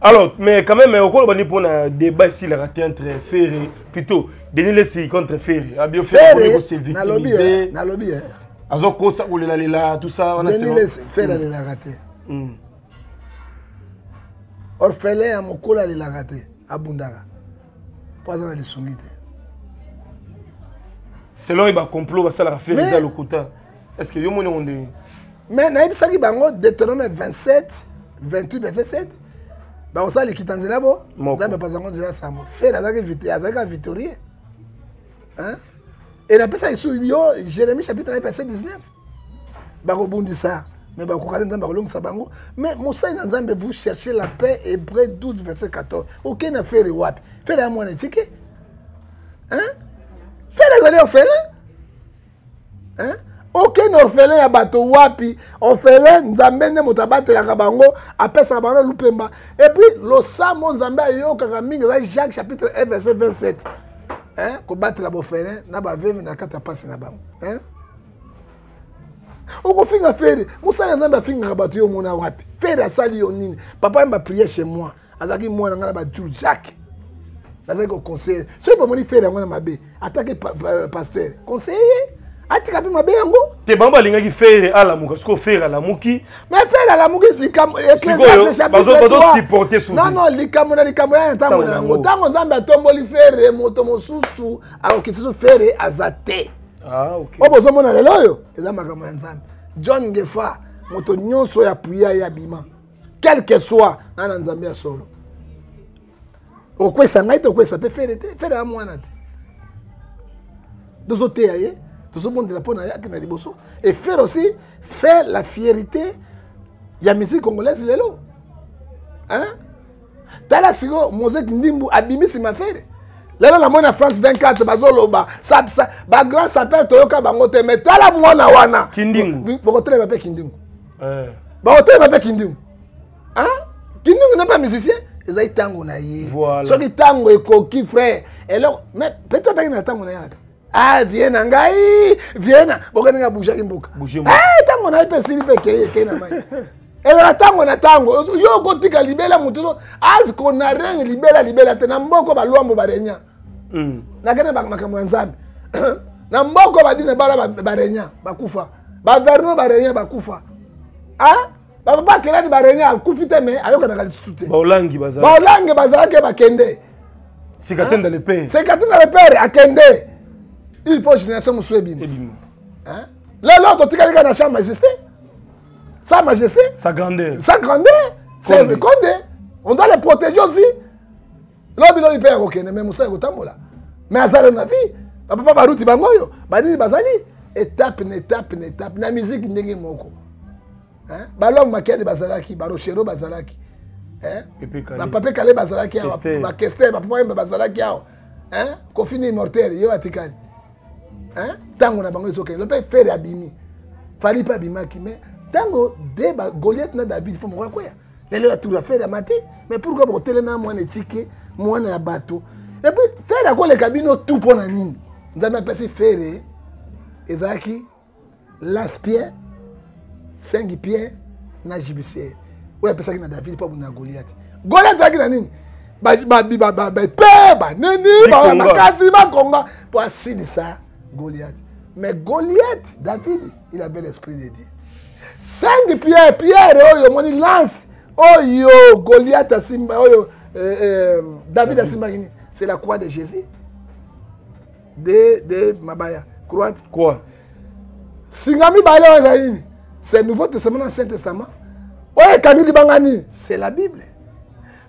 Speaker 2: alors mais quand même okoloba nde mpo na débat esilaka te entre ferre plutôt denis lesi contre ferre abio ferre
Speaker 1: kose
Speaker 2: victimise
Speaker 1: nalobi
Speaker 2: azokosa kolelalela tout ça wana
Speaker 1: denis lesi ferre alelaka te orphelin ya mokolo alelaka te abundaka mpo aza na lisungi te
Speaker 2: selon ye bacomplot basalaka
Speaker 1: ferre
Speaker 2: eza lokuta est ce que yo moni yango ndenge
Speaker 1: mais nayebisaki bango deuteronome 27 28 27 bakosala likita nzela bo nzambe apanza yango nzela nsambo fere azalaki ka victorier e napesa lisusu yo jérémie chapitre na verset 19 bakobundisa mais bakokaki nzambe akolongisa bango mais mosali na nzambe vous cherchez la paix hébreu 12 verset 14 okei na fere wapi fere ya mwana etike fere azali ofele hein? aucun orphelin ya bato wapi orphelin nzambe nde moto abatelaka bango apesaka bango na lupemba epuis losambo nzambe ayokaka mingi eza jacques chapitre 1 verset 27 hein? kobatela bofelin na baveve na kati ya mpasi na bango hein? okofinga fere mosala ya nzambe afingaka bato yo omona wapi fere asali yo nini papa yamba priere chez moi azalaki mwana ngai na bajul jacques nazali koconseille soki bamoni fere yango na mabe atake pasteur conseille ye atika mpe mabe yango
Speaker 2: te bango balingaki fere alamuka sikoyo fere alamuki
Speaker 1: ma fere alamuki
Speaker 2: likambobazosuporte
Speaker 1: su non non likambo na likambo ya na ntango na yango ntango nzambe atomboli fere moto mosusu akokiti so fere aza te ah, oyo bozomona lelo oyo eza makambo ya nzambe john ngefa moto nyonso ya puya ya bima quelque soit na na nzambe ya solo okwesa ngai te okwesa mpe fere te fere ya mwana te tozoteya ye tozobondela mpo na ye akenda liboso et faire aussi fait la fierité ya musique congolaise lelo hein? tala sikoyo mose kindimbu abimisi mafere lelo namoni na france 24 bazoloba bagrand saper toyoka bango te mais tala mwana wana
Speaker 2: kindingu
Speaker 1: bokotelema mpe kindingu eh. bakotelema mpe kindingu kindingu na mpe musicien ezali ntango na ye soki ntango ekoki frère eloko mais pete otangi na ntango na ye ata ah vie na ngai vie na bokende ngai bougaki mboka eh, ntango na ye mpe esili mpe ekei ekei na mai ezala ntango na ntango yo okotika libela motu azko na règne libela libela te na mboko balwambo barenya hmm. nakende makambo ya nzambe na mboko badine bala barenya bakufa baverno barenya bakufa ah? bapapa kelani barene akufi te me ayokanaka lisusu te
Speaker 2: baolangi
Speaker 1: baolangi bazalaki ye bakende
Speaker 2: sikatenda le pere
Speaker 1: sikatenda le pere akende il faut génération mosusu ebima lelo totikali kaka na sa majesté sa majesté
Speaker 2: sa grandeur
Speaker 1: sa grandeur c'est le conde on doit le protéger aussi lobi lobi mpe ya kokende me mosala ekotambola me azala na vie bapapa baruti bango oyo banini bazali etape na etape na etape na miziki ndenge moko balome makiadi bazalaki barochero bazalaki bapape kale bazalaki awa bakester bapapa mayembe bazalaki awa kofini immortel yo atikali ntango na bango ezokende lope fere abimi fali mpe abimaki mais ntango de goliath na david fo moko akweya lelo ya tour ya fere amati mais pourquoi bokotelema mwana etike mwana ya bato epuis fere akoleka bino tu mpo na nini nzambe apesi fere ezalaki las pierre sengi pierre na jibisere oyo apesaki na david mpo na goliate goliate azalaki na nini bape banini makasi bakonga mpo asilisa goliate mais goliate davidi il a bel esprit de dieu sengi pierre pierre oyo omoni lance oyo goliath asimba oyo euh, euh, david asimbaki nini c'est la croix de jésus de de mabaya croix
Speaker 2: quoi
Speaker 1: singa mibale oyo ezali nini c'est nouveau testament na ancien testament oyo ekangi libanga nini c'est la bible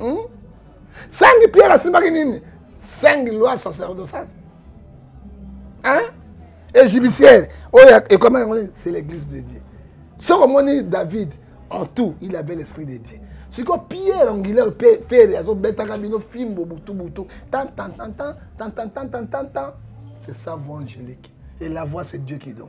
Speaker 1: hmm? sangi pierre asimbaki nini sangi loi sacerdosale hein? égyptienne oyo oh, ekoma yango nini c'est l'église de dieu soki omoni david en tout il avait l'esprit de dieu sikoyo pierre angulaire mpe fere azobetaka bino fimbo butubutu tantantantan tantantantantantan c'est ça voix angélique et la voix c'est dieu qui donne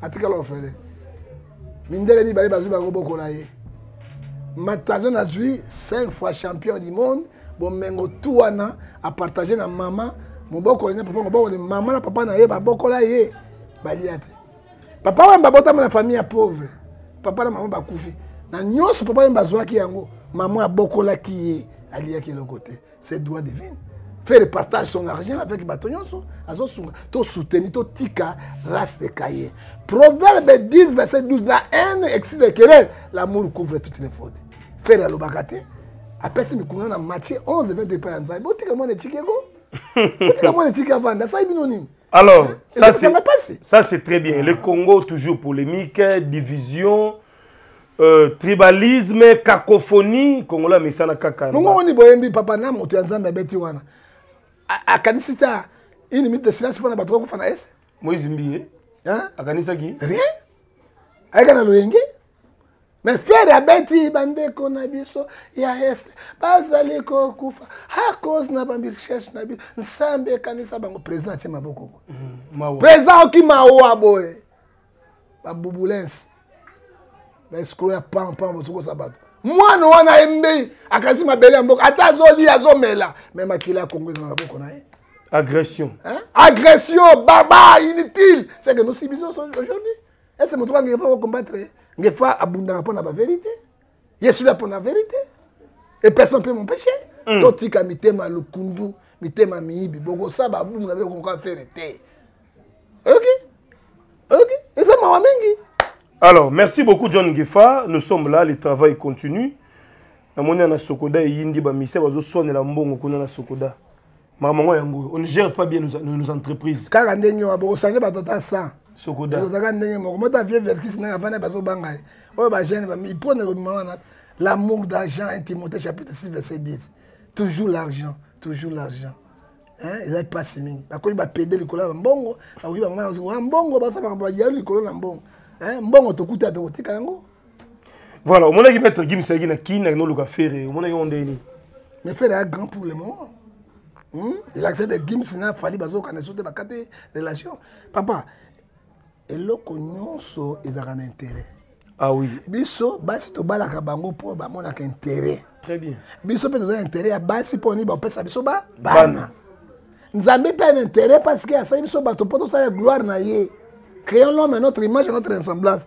Speaker 1: atikala ofele mindele mibale bazwi bango bokola ye matadon azwi 5 fois champion du monde bomengo tu wana apartage na mama mobokoli na papa mobokoli mama na papa na ye babokola ye balia te papa wemba abotama na famille ya pauvre papa na mama bakufi na nyonso papa wemba azwaki yango mama abokolaki ye aliyaki eloko te c'est droit divine fait le partage son argent avec bato nyonso azosunga tosuteni totika race de kaye proverbe 10 verset 12 la haine excite le querelle l'amour couvre toutes les fautes fere alobaka te apesi mikuna na matie 11 22 epai ya nzambe botika mwana etiki
Speaker 2: ego botika mwana etiki avanda asali bino nini alors ça c'est très bien le congo toujours polémique division Euh, tribalisme cacophonie kongola misana kaka
Speaker 1: mongo oni boyembi papa na moto ya nzambe abeti wana akanisi ta une minute de silence mpona bato bakufa na ese
Speaker 2: moise mbiye akanisaki
Speaker 1: rien ayeka na loyenge me fere abeti bandeko na biso ya este bazali kokufa a cause na bamircherche na biso nsambe ekanisa bango président atye maboko
Speaker 2: mm,
Speaker 1: président oki mawa boye ba bubulence ba escro ya pan pan bozokosa bato mwana wana ye mbei akasi mabele ya mboka ata azolia azomela me makila ya kongo eza na maboko na ye
Speaker 2: agression hein?
Speaker 1: agression baba inutile c'est que nosi biso aujourd'hui ese moto kangefa kokombattre ngefa abundaka mpo na baverité Je suis là pour la vérité. Et personne ne peut m'empêcher. Mm. Totika mitema lukundu, mitema miibi. Bogo saba boum na beko kwa faire te. OK OK Et ça m'a mingi.
Speaker 2: Alors, merci beaucoup John Gefa. Nous sommes là, le travail continue. Na moni na Sokoda et Yindi ba misa bazo sonela mbongo kuna na Sokoda. makambo yango yango on ne gère pas bien nos, nos entreprises
Speaker 1: kaka ndenge wana bokochange bato ata 100
Speaker 2: sokoda
Speaker 1: ozalaka ndenge moko mota vieux vertis nanga avanda bazobanga ye oyo bagene ipona ekobima wana l'amour d'argent et timothée chapitre 6 verset 10 toujours l'argent toujours l'argent ezali mpasi mingi bakoki bapede likolo ya bambongo bakoki bamwana mbongo basala makambo ya likolo na mbongo mbongo tokuta tokotika yango
Speaker 2: Voilà, au moins il mettre Gims na kin na luka ferre, au moins on deni.
Speaker 1: Mais ferre a grand pour le moment. Hmm? Il accepte de Gims na Fali bazo kana sote bakate relation. Papa, eloko nyonso ezalaka na intérêt.
Speaker 2: Ah oui.
Speaker 1: Biso basi tobalaka bango mpo bamonaka intérêt.
Speaker 2: Très bien.
Speaker 1: Biso mpe toza intérêt ya basi mpo nini bapesa biso ba bana. Nzambe mpe na intérêt parce que asali biso bato mpo tosala gloire na ye. Créons l'homme à notre image, à notre ressemblance.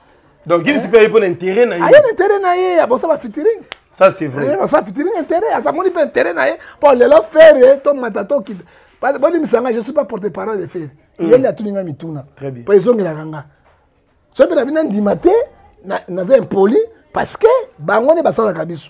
Speaker 2: donc gilles mpe aye mpo na intérêt na ye
Speaker 1: aye na intérêt na ye abosa ba featuring
Speaker 2: ça c'est vrai eh,
Speaker 1: bosa featuring intérêt atamoni mpe intérêt na ye mpo lelo fere tomata tokita bolimisa ngai je suis pas porte parole de fere mm. yende atuni ngai mituna mpo ezongelaka nga soki mpe na bino andima te naza impoli parce que bango nde basalaka biso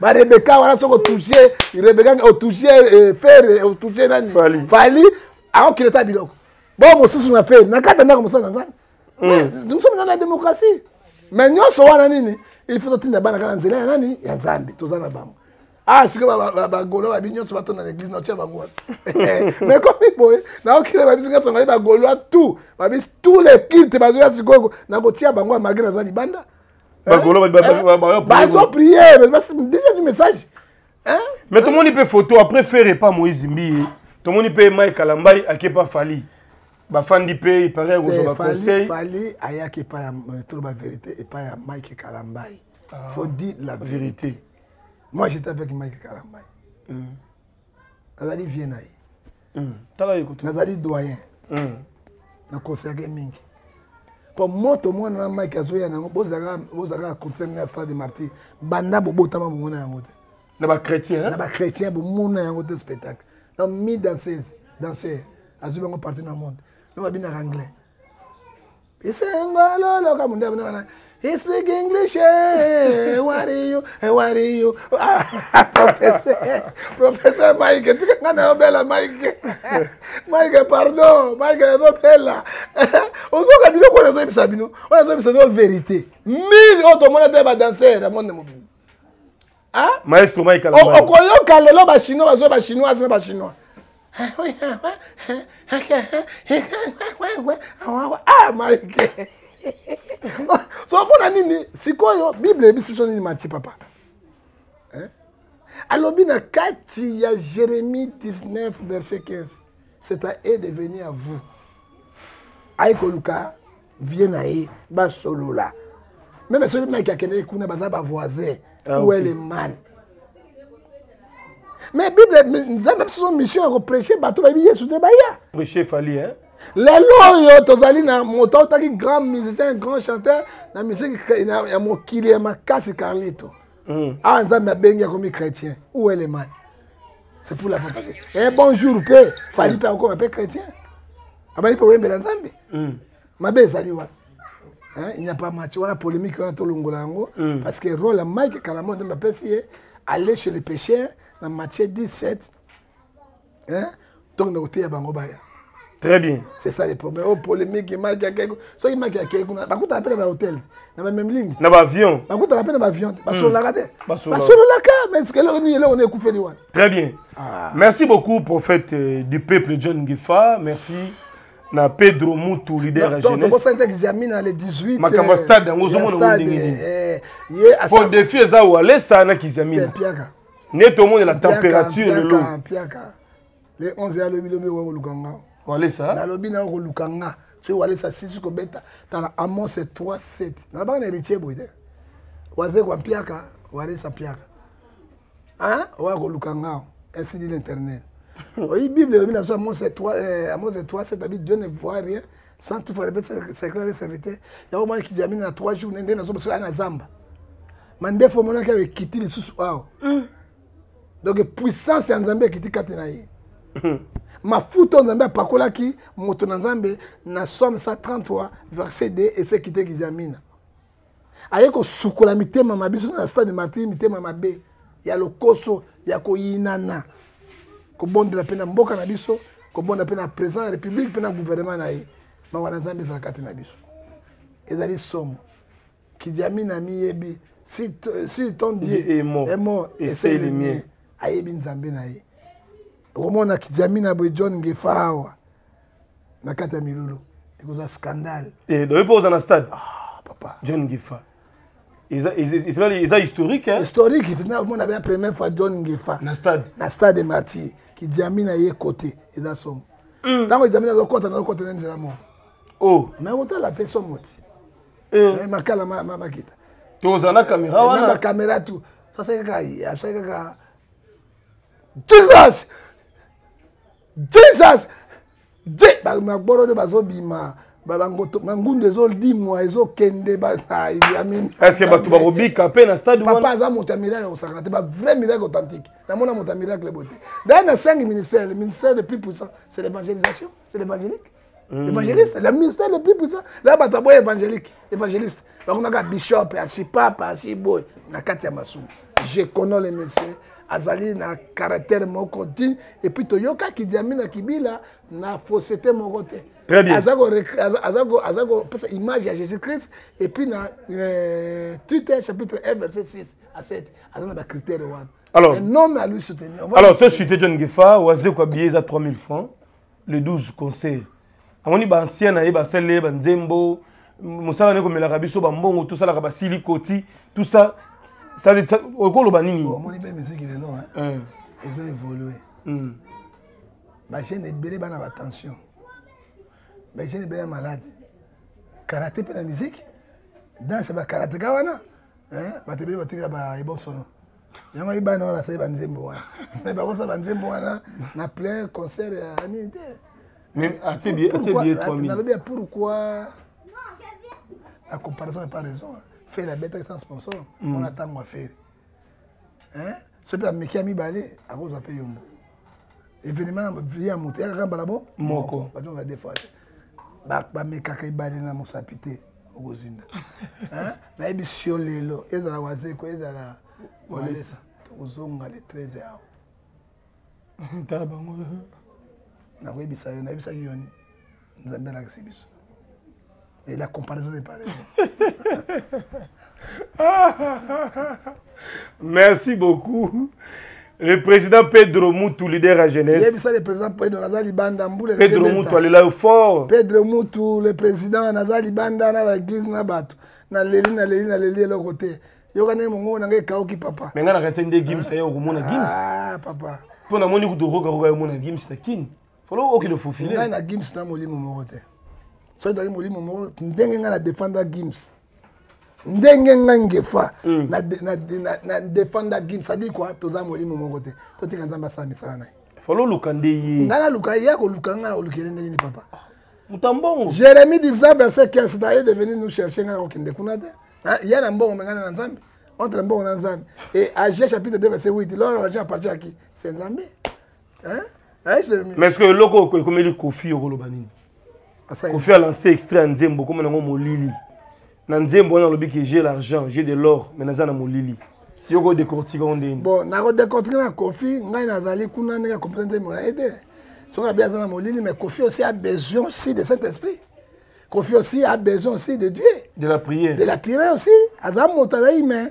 Speaker 1: ba rebeka wana soki otouche rebeka otouche eh, fere otouche eh, nani fali akokende ta biloko bo mosusu na fere na kati ya ndako mosala na nzambe hmm. nous sommes dans la démocratie mais nyonso wana nini il faut totinda bana kaka na nzela ya nani ya nzambe toza na bango ah sikoyo bagolo babi nyonso batonda na église naotya bango wana mais komi boye naokila babi sika sangali bagoloa tout babi tous les kilte bazoya sikoyo nakotia bango ya malgre naza libanda bazo priere déjà du message
Speaker 2: mais tomoni mpe photo après faire epa moïse mbiye tomoni mpe mai kalambai ake epa fali bafandi mpe ipare kozwa baconseil
Speaker 1: fali ayaki epa ya euh, tolo baverité epa ya mike kalambai ah, faut dire la vérité moi j'étais avec mike kalambai hmm. nazali vie na ye hmm. nazali doyen hmm. nakonseyake mingi mpo moto mwana na mike azoya na yango bozalaka conseil na stade martyr banda bobotama bomona yango te
Speaker 2: na bachrétien
Speaker 1: na bachrétien bomona yango te spectacle donc mi danseuse danseur azwi bango parti na monde no babinaka anglais esengo aloloka munde abana wana he speak english eh, what are you eh, what are you ah, professeur professeur mike tika nga na yo bela mike mike pardon mike ezo bela ozoka biloko oyo nazoyebisa bino oyo nazoyebisa bino verité mille oyo tomona te badanser ya monde mobimba
Speaker 2: maestro mike kalambay
Speaker 1: okoyoka lelo bachinois bazoya bachinoise na bachinois ah mike so mpo na nini sikoyo bible eyebisi biso nini mati papa alobi na kati ya jérémie 19 verset 15 c'est à e devenu à vous aye koluka vie na ye basolola meme soki mike akendeki kuna baza bavoisin
Speaker 2: ah,
Speaker 1: ou
Speaker 2: elle
Speaker 1: est mal mais bible nzambe biso mission ya kopreche bato bayebi yesu te baya
Speaker 2: preche fali hein?
Speaker 1: lelo oyo tozali na moto autaki grand musicien grand chanteur na misiki ya mokili ya makasi carlito
Speaker 2: hmm.
Speaker 1: awa ah, nzambe abengi akomi chrétien ou elle est mal c'est pour la fantasy et eh, bonjour mpe fali mpe akokoma mpe chrétien abandi mpe koyembela nzambe
Speaker 2: mm.
Speaker 1: mabe ezali wana il n'y a pas match wana polémique wana tolongola yango
Speaker 2: mm.
Speaker 1: parce que role ya mike kalamo nde bapesi ye aller chez le pécheur na matie 17 tokende koteya bango baya
Speaker 2: Très bien.
Speaker 1: C'est ça les problèmes. Oh, polémique, Mike Akeko. So, Mike Akeko, na bakuta appelle na hôtel, na ba même ligne.
Speaker 2: Na ba
Speaker 1: avion. Bakuta appelle na ba avion. Ba solo
Speaker 2: la
Speaker 1: kate. Ba solo la ka, mais ce que là on est là on est coupé liwa.
Speaker 2: Très bien. Ah. Merci beaucoup, prophète euh, du peuple John Gifa. Merci. na pedro mutu leader ya
Speaker 1: jeunessetokosalita examen na le 18
Speaker 2: makambo ya euh, stade yango ozomona ndenge nini
Speaker 1: euh,
Speaker 2: po defi eza walesa na kiziamina nde tomonela température lelo
Speaker 1: le 11 ya lobi lobi okoluka nga
Speaker 2: walesa
Speaker 1: nalobi na okoluka nga soki walesa sisi kobeta tala amos 37 nalobaka na héritier boye te wazekwa mpiaka walesa mpiaka Hein? Oyo akoluka nga ainsi dit l'internel. Oyi Bible elobi na biso Amos 3 euh, Amos 3 7 abi Dieu ne voit rien sans tout faire bête c'est clair c'est vérité. Ya au moins ki diamine na 3 jours nende na zo biso ana zamba. Mandefo monaki avec kiti lisusu awa. Mm. Donc puissance ya Nzambe kiti kati na ye. Mm. mafuta oyo nzambe apakolaki moto na nzambe na somme 133 verset 2 esekite kizamina aye kosukola mitema mabe soki na stade martini mitema mabe ya lokoso ya koyinana kobondela mpe na mboka na biso kobonda mpe na président ya république mpe na gouvernement na ye mawa na nzambe ezala kati na biso ezali somo kidiami na miyebi si, si ton dieu
Speaker 2: est mort eseli
Speaker 1: mie ayebi nzambe na ye okomona kidiami na boye john ngefa awa na kati ya milulu ekozala scandale
Speaker 2: eh, doye mpo oza na stade
Speaker 1: ah, papa
Speaker 2: john ngefa eza historique
Speaker 1: historique mpenza omona bena première fois john ngefa
Speaker 2: na stade
Speaker 1: na stade de martyr kidiami na ye kote eza somo hmm. ntango kidiami nazokɔta nazokɔta na nzela moko o
Speaker 2: oh.
Speaker 1: me kotala te somo ti
Speaker 2: eh.
Speaker 1: eh, makala makita
Speaker 2: tozala na kamera
Speaker 1: eh,
Speaker 2: wana
Speaker 1: bakamera tu asali kaka asali kaka jesus jesus de bagboro nde bazobima mangundu ezolimwa ezokende ah, est
Speaker 2: ce que bato bakobika mpe na stade
Speaker 1: papa aza moto ya miracle kosakana te bavrai miracle authentique namona moto ya miracle boye te daye nasangi ministère le ministère le plus puissant c'est l'évangélisation c'est l'évangélique Mm. Évangéliste, le ministère le plus puissant, là bata boy évangélique, évangéliste. Donc on a bishop, archipapa, archiboy, na kati ya masumu. Je connais le monsieur, azali na caractère moko dit et puis toyoka kidiami na kibila na fausseté moko te.
Speaker 2: Très bien.
Speaker 1: Azako azako azako pesa image ya Jésus-Christ et puis na euh, Tite chapitre 1 verset 6 à 7, azana ba critères wana.
Speaker 2: Alors,
Speaker 1: un homme à lui soutenir.
Speaker 2: Alors, ce suite John Gefa, oaze quoi billet à 3000 francs. le 12 concert amoni baancien na ye basali ye banzembo mosala na ye komelaka biso bambongo tosalaka basili koti tout ça okoloba nini
Speaker 1: omoni mpe miziki lelo
Speaker 2: eh.
Speaker 1: ezo évolue
Speaker 2: hmm.
Speaker 1: bajeune ebele bana batension bajeune ebele ya malade karate mpe na miziki danse bakarateka wana bato ebele batikela baebosono yango ayeba na wana asali banzembo wana me bakosa banzembo wana na plein concert ya nini te nalobi ya pourquoi la comparaison n'est pas raison feri abetaki sans sponsor mm. wana ntango ya feri so mpe ameki ya mibale akozwa mpe yombo événement ya vie ya moto eyaka kaka mbala bo
Speaker 2: moko
Speaker 1: bajonga deux fois te bamekaka ebale na mosapi te okozinda nayebi sio lelo ezala wazeko ezala walesa tokozonga le 13 awa
Speaker 2: tala bango
Speaker 1: nakoyebisa yo nayebisaki yo nini nzambe alakisi biso et la comparaison n'est pas raison
Speaker 2: merci beaucoup le président pedro mutu leader ya jeunesse
Speaker 1: yebisa le président pedro naza libanda mbula
Speaker 2: pedro mutu alela yo fort
Speaker 1: pedro mutu le président naza libanda na baeglise na bato naleli naleli naleli eloko te yoka ndenge mongongo na ngai ekauki papa
Speaker 2: me ngai nakatisa nde gims aye okomona
Speaker 1: ah, gims papa
Speaker 2: mpo namoni kutu rokaroka yo omona gims na kini falo okende fofile ngai
Speaker 1: na gims na molimo moko te soki ezali molimo moko ndenge ngai na defendre gims ndenge ngai ngefa
Speaker 2: mm.
Speaker 1: na defanda gim sadi kua toza molimo moko te totika nzambe asala misala na ye
Speaker 2: fala oluka nde ye
Speaker 1: ngai naluka ye akoluka ngai nakolukele ndenge ni papa
Speaker 2: ah, moto mbongo
Speaker 1: jérémie 19 verset 15 na ye devenu nous cherche ngai nakokende kuna te ah, ya na mbongo mengana na nzambe entre mbongo na nzambe e agie chapitre 2 verset 8 lor argent appartient à qui c'est nzambe
Speaker 2: mais est ce que eloko ekomeli kofi okoloba nini kofi alance extrait ya nzembo okoma nango molili na nzembo wana alobi ke j'ai l'argent j'ai de l'or mais naza na molili yo kodecortika ngo ndeni
Speaker 1: bon nakodecortika na kofi ngai nazali kuna ndenge akomposa nzembo na ye te soki abi aza na molili mais kofi aussi a besoin aussi de saint esprit kofi aussi a besoin aussi de dieu
Speaker 2: de la prière
Speaker 1: de la prière aussi aza moto aza humain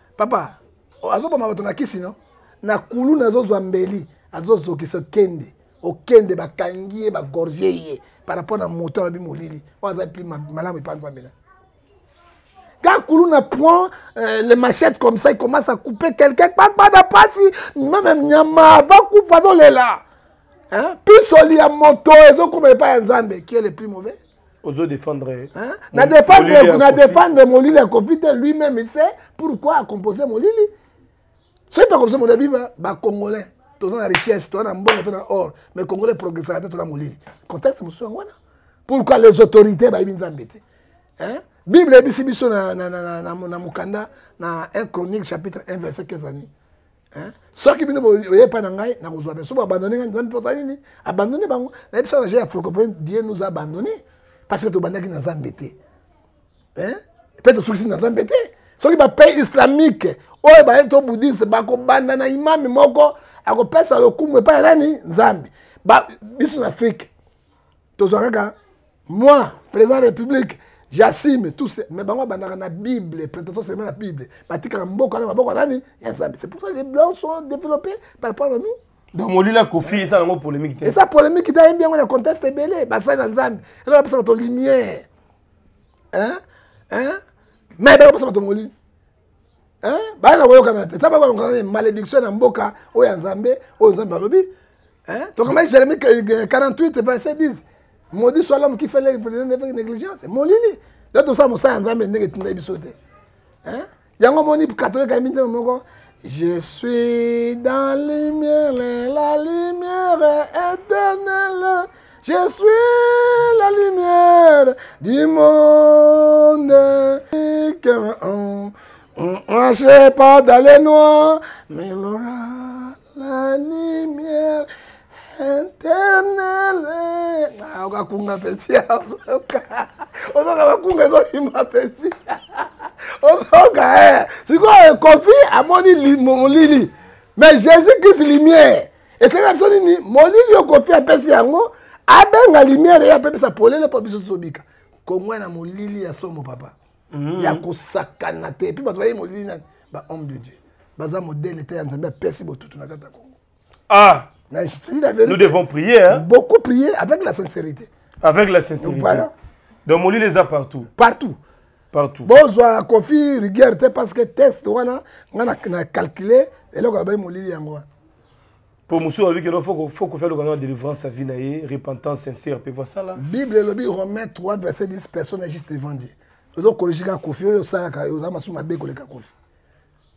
Speaker 1: papa azoboma bato na kisi no na kuluna azozwa mbeli azozokisa okende okende bakangi ye bagorge ye par rapport na moto alobi molili oyo aza pli malamu epanzamela Quand Kuluna prend euh, les machettes comme ça, il commence à couper quelqu'un. Papa n'a pas si, même Nyama, va couper là. Hein? Puis Soli à moto, ils ont comme pas Nzambe, qui est le plus mauvais.
Speaker 2: ozo
Speaker 1: défendre eh?
Speaker 2: hein? na
Speaker 1: défendre na défendre molili ya kofi te lui même il sait pourquoi akompose molili soki bakompose molili abiba bacongolais toza na richesse toza na mbongo to na or mais congolais progressaka te to na molili contexte mosusu yango wana pourquoi les autorités bayebi nzambe te hein? bible eyebisi biso na, na, na, na, na, na mokanda na 1 chronique chapitre 1 verset 15 ani Hein? soki bino boye epai na ngai nakozwa bino so boabandone ngai nzambe mpoza nini abandone bango nayebi sala je ya francophonie die nous abandone parce que tobandaki na nzambe te hein? mpe tosukisi na nzambe te soki bapays islamique oyo baye to boudiste bakobanda na imami moko akopesa lokumu epai ya nani nzambe biso na afrike tozwa kaka moi président république j'assume tout ce mais bango bandaka na bible prétention seulement na bible batikaka mboka na maboko nani ya nzambe c'est pour ça les blancs sont développés par rapport à nous
Speaker 2: donc molila kofi eza nango polémique te
Speaker 1: eza polémique te ayembi yango na conteste ebele basali na nzambe elo bapesa bato lumière hein hein mais bako bapesa bato molili baya na koyokana te ta bakolonga malédiction na mboka oyo ya nzambe oyo nzambe alobi tokamaki jérémi 48 verset 10 maudit soit l'homme qui fait avec négligence molili lelo tosala mosala ya nzambe ndenge etindaki biso te yango omoni katolika yebi nzambe moko Je suis dans lumière, la lumière éternelle. Je suis la lumière du monde. Moi, je pas dans les noirs, mais l'aura la lumière éternelle. Ah, ogakunga petit, ozoka bakunga ezobima petit, ozoka eh. sikoyo kofi amoni molili mais jésus christ lumière esengeli na biso nini molili yo kofi apesi yango abenga lumière ye apepesa polele mpo biso tozobika kongo na molili ya somo papa mm. ya kosakana te epuis bato bayebi molili nani bahomme de dieu baza modele te ya nzambe apesi botutu na kati ya kongo
Speaker 2: ah.
Speaker 1: na institut la vérité nous
Speaker 2: devons prier hein?
Speaker 1: beaucoup prier avec la sincérité
Speaker 2: avec la sincérité
Speaker 1: voilà.
Speaker 2: donc molili eza partout
Speaker 1: partout
Speaker 2: partout
Speaker 1: bozwa kofi rigueur te parce que test wana nga na calcule eloko abai molili yango wana
Speaker 2: mpo mosusu alobi keno fo kofi aluka nao délivrance ya vie na ye repentance sincère mpe vasala
Speaker 1: bible elobi romain 3 verset 10 personne est juste devant dieu ozo corrige kaka kofi oyo osalaka oza masusu mabe koleka kofi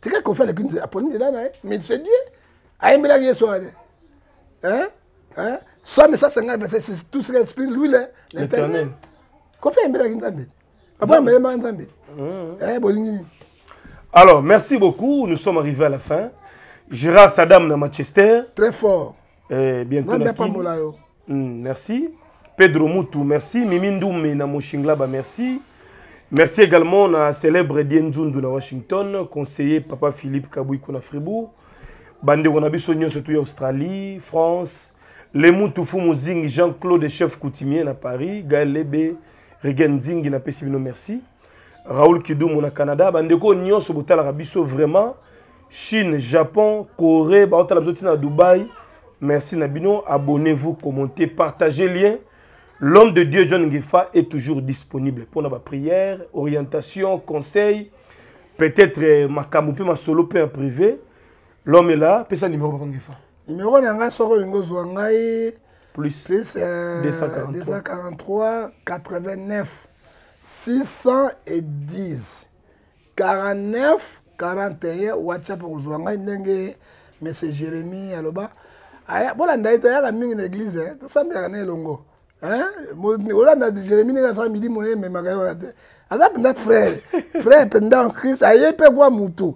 Speaker 1: tika kofi aleki nzela aponi nzela na ye mais c'est dieu ayembelaki yesu wana te somme 150 verset 6 tout ce qu'esprit l'huile
Speaker 2: l'éternel
Speaker 1: kofi ayembelaki nzambe te Après, mais ma nzambe. Eh, bolingi nini?
Speaker 2: Alors, merci beaucoup. Nous sommes arrivés à la fin. Gérard Saddam na Manchester.
Speaker 1: Très fort.
Speaker 2: Eh, bientôt na Kin. Mm, merci. Pedro Mutu, merci. Mimi Ndoumé na Moshinglaba, merci. Merci également na célèbre Dienzundu na Washington, conseiller Papa Philippe Kabouikou na Fribourg. Bande Wanabiso Nyon, surtout Australie, France. Les Mutu Fumuzing, Jean-Claude, chef coutumier na Paris. Gaël Lebe. Regen Zingi na pesi bino merci. Raoul Kidumu na Canada bandeko nyonso botalaka biso vraiment Chine, Japon, Corée, baotala biso tina Dubaï. Merci na bino, abonnez-vous, commentez, partagez lien. L'homme de Dieu John Ngefa est toujours disponible pour notre prière, orientation, conseil, peut-être euh, ma camoupe, ma solo père privé. L'homme est là, pesa numéro ba Ngefa.
Speaker 1: Numéro na nga soko lingo zwa ngai
Speaker 2: plus,
Speaker 1: plus euh, 243 89 610 49 41 whatsapp okozwa ngai ndenge monsieur jérémi aloba bolanda ye tayaka mingi na église eh. tosambelaka na elongo eh. olanda jérémi ndenge asala midi moye ememaka ye wana te aza mpenza frère frère mpenza en christ aye mpe kwa motu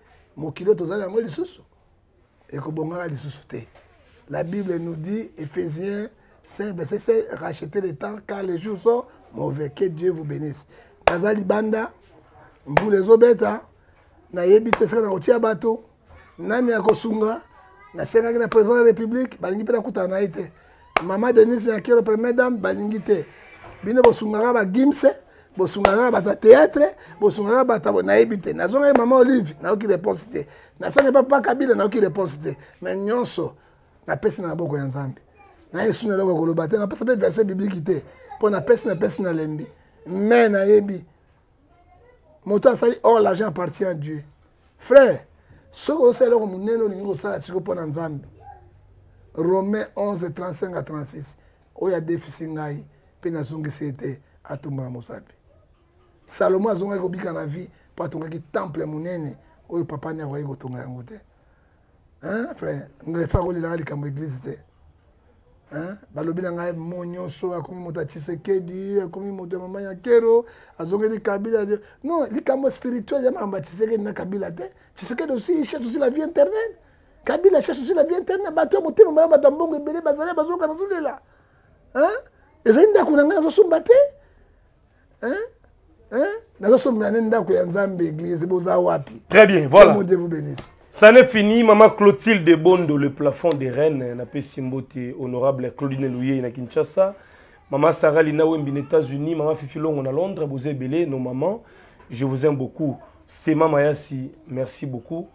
Speaker 1: mokili oyo tozali yango lisusu ekobongaka lisusu te la bible nous dit ephésiens 5 verset 7 rachetez le temps car les jours sont mauvais que dieu vous bénisse naza libanda mbula ezobeta nayebi te esika na kotia bato nani akosunga nasengaki na président ya république balingi mpe nakutana na ye te mama denise ya kero première dame balingi te bino bosungaka bagimse bosungaka bato ya théâtre bosungaka bato abo nayebi te nazongaki mama olive nayoki réponse te nasangi pa pa kabila nayoki réponse te mais nyonso napesi na maboko ya nzambe nayesu na eloko ya koloba te napesa mpe verset bibliki te mpo napesi napesi nalembi mais nayebi moto asali or l'argent appartient à dieu frère soki osala eloko monene olingi kosala siko mpo na nzambe romain 11 35 a 36 oyo adefisi ngai mpe nazongisi ye te atombola mosapi salomo azongaki kobika na vie mpo atongaki temple monene oyo papa ni akoki kotonga yango te hein frère ngai fa kolelaka likambo église te hein balobi na ngai mo nyonso akomi moto ya tshisekedi akomi moto ya mama ya kero azongeli kabila non likambo spirituel ya makambo ya tshisekedi na kabila te tshisekedi aussi il cherche aussi la vie interne kabila cherche aussi la vie interne bato ya motema maya bato ya mbongo ebele bazali bazoka nazolela hein ezali ndako na ngai nazosomba te nazosombela nde ndako ya nzambe eglise boza wapi
Speaker 2: très bien voilà
Speaker 1: dieu vous bénisse
Speaker 2: ça n'est fini mama clotilde bondo le plafond de reine napesi mbote honorable claudine luyei na kinshasa mama sara lina wembi na états-unis mama fifi longo na londres boza ebele nos mamans je vous aime beaucoup sema mayasi merci beaucoup